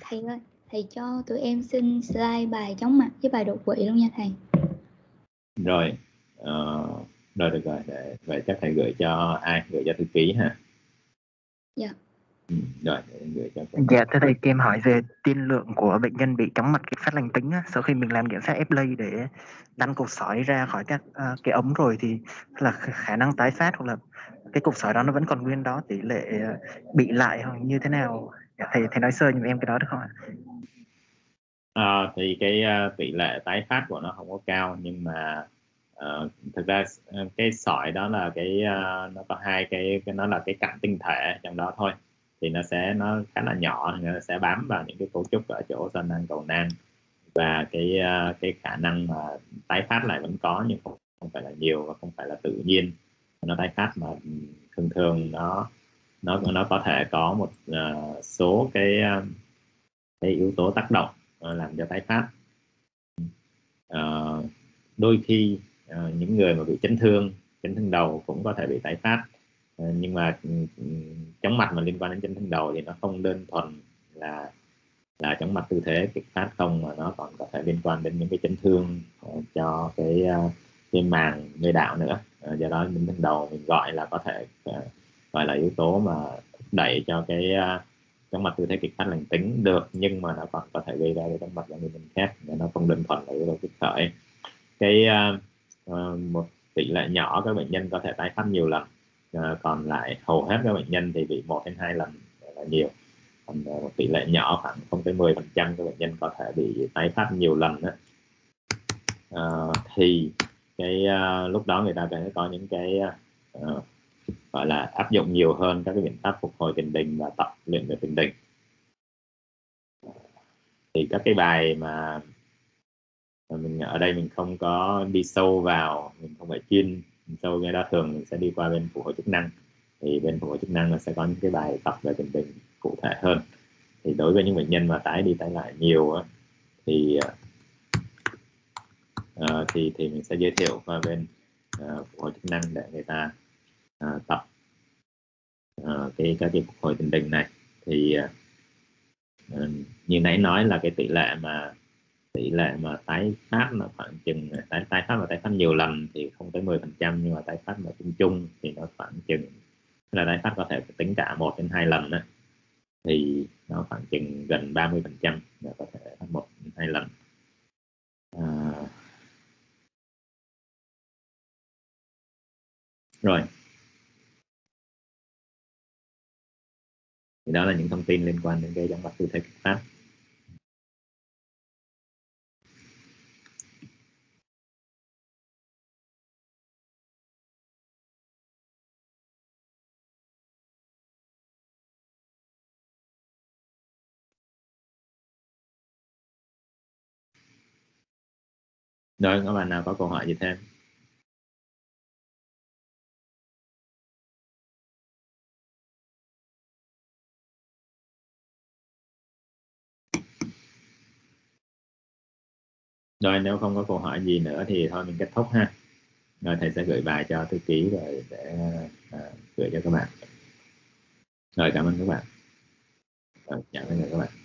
S4: Thầy ơi thầy cho tụi em xin slide bài chóng mặt với bài đột quỵ luôn nha thầy.
S1: Rồi uh, rồi được rồi để vậy chắc thầy gửi cho ai? Gửi cho thư ký ha.
S4: Dạ.
S1: Ừ, rồi để gửi cho
S5: dạ thưa thầy em hỏi về tiên lượng của bệnh nhân bị chóng mặt kích phát lành tính á, sau khi mình làm kiểm tra F-lay để đăn cục sỏi ra khỏi các uh, cái ống rồi thì là khả năng tái phát hoặc là cái cục sỏi đó nó vẫn còn nguyên đó tỷ lệ uh, bị lại hoặc như thế nào? Dạ, thầy thầy nói sơ giùm em cái đó được không ạ?
S1: À, thì cái uh, tỷ lệ tái phát của nó không có cao nhưng mà uh, thực ra ờ, cái sỏi đó là cái uh, nó có hai cái, cái nó là cái cặn tinh thể trong đó thôi. Thì nó sẽ nó khá là nhỏ nó sẽ bám vào những cái cấu trúc ở chỗ sơn năng cầu nan và cái uh, cái khả năng mà tái phát lại vẫn có nhưng không, không phải là nhiều và không phải là tự nhiên. Nó tái phát mà thường thường nó nó nó có thể có một uh, số cái uh, cái yếu tố tác động uh, làm cho tái phát. Uh, đôi khi Ờ, những người mà bị chấn thương chấn thương đầu cũng có thể bị tái phát. Ờ, nhưng mà ừ, ừ, chóng mặt mà liên quan đến chấn thương đầu thì nó không đơn thuần là là chóng mặt tư thế kịch phát không mà nó còn có thể liên quan đến những cái chấn thương ờ, cho cái cái màng nơi đạo nữa. Do đó chấn thương đầu mình gọi là có thể gọi là yếu tố mà đẩy cho cái chóng mặt tư thế kịch phát lành tính được nhưng mà nó còn có thể gây ra cái chóng mặt do nguyên nhân khác nó không đơn thuần là yếu tố kích khởi cái uh, Ờ, một tỷ lệ nhỏ các bệnh nhân có thể tái phát nhiều lần. Ờ, còn lại hầu hết các bệnh nhân thì bị một đến hai lần là nhiều. Còn ờ, một tỷ lệ nhỏ khoảng 0,10 phần trăm các bệnh nhân có thể bị tái phát nhiều lần đó. Thì cái uh, lúc đó người ta sẽ có những cái uh, gọi là áp dụng nhiều hơn các cái biện pháp phục hồi tiền đình và tập luyện về tiền đình. Thì các cái bài mà mình ở đây mình không có đi sâu vào mình không phải chuyên sâu cái đó thường mình sẽ đi qua bên phục hồi chức năng. Thì bên phục hồi chức năng là sẽ có những cái bài tập về tình tình cụ thể hơn. Thì đối với những bệnh nhân mà tái đi tái lại nhiều á, thì uh, thì thì mình sẽ giới thiệu qua bên ờ, uh, phục hồi chức năng để người ta uh, tập uh, cái cái việc phục hồi tình đình này. Thì uh, như nãy nói là cái tỷ lệ mà tỷ lệ mà tái phát nó khoảng chừng à, tái tái phát và tái phát nhiều lần thì không tới 10 phần trăm nhưng mà tái phát mà chung chung thì nó khoảng chừng là tái phát có thể tính cả một đến hai lần đó thì nó khoảng chừng gần 30 phần trăm có thể phát một hai lần. À, rồi. Thì đó là những thông tin liên quan đến cái giống vật tư thế kích phát. Rồi các bạn nào có câu hỏi gì thêm? Rồi nếu không có câu hỏi gì nữa thì thôi mình kết thúc ha. Rồi thầy sẽ gửi bài cho thư ký rồi để à, gửi cho các bạn. Rồi cảm ơn các bạn. Rồi, chào tất cả các bạn.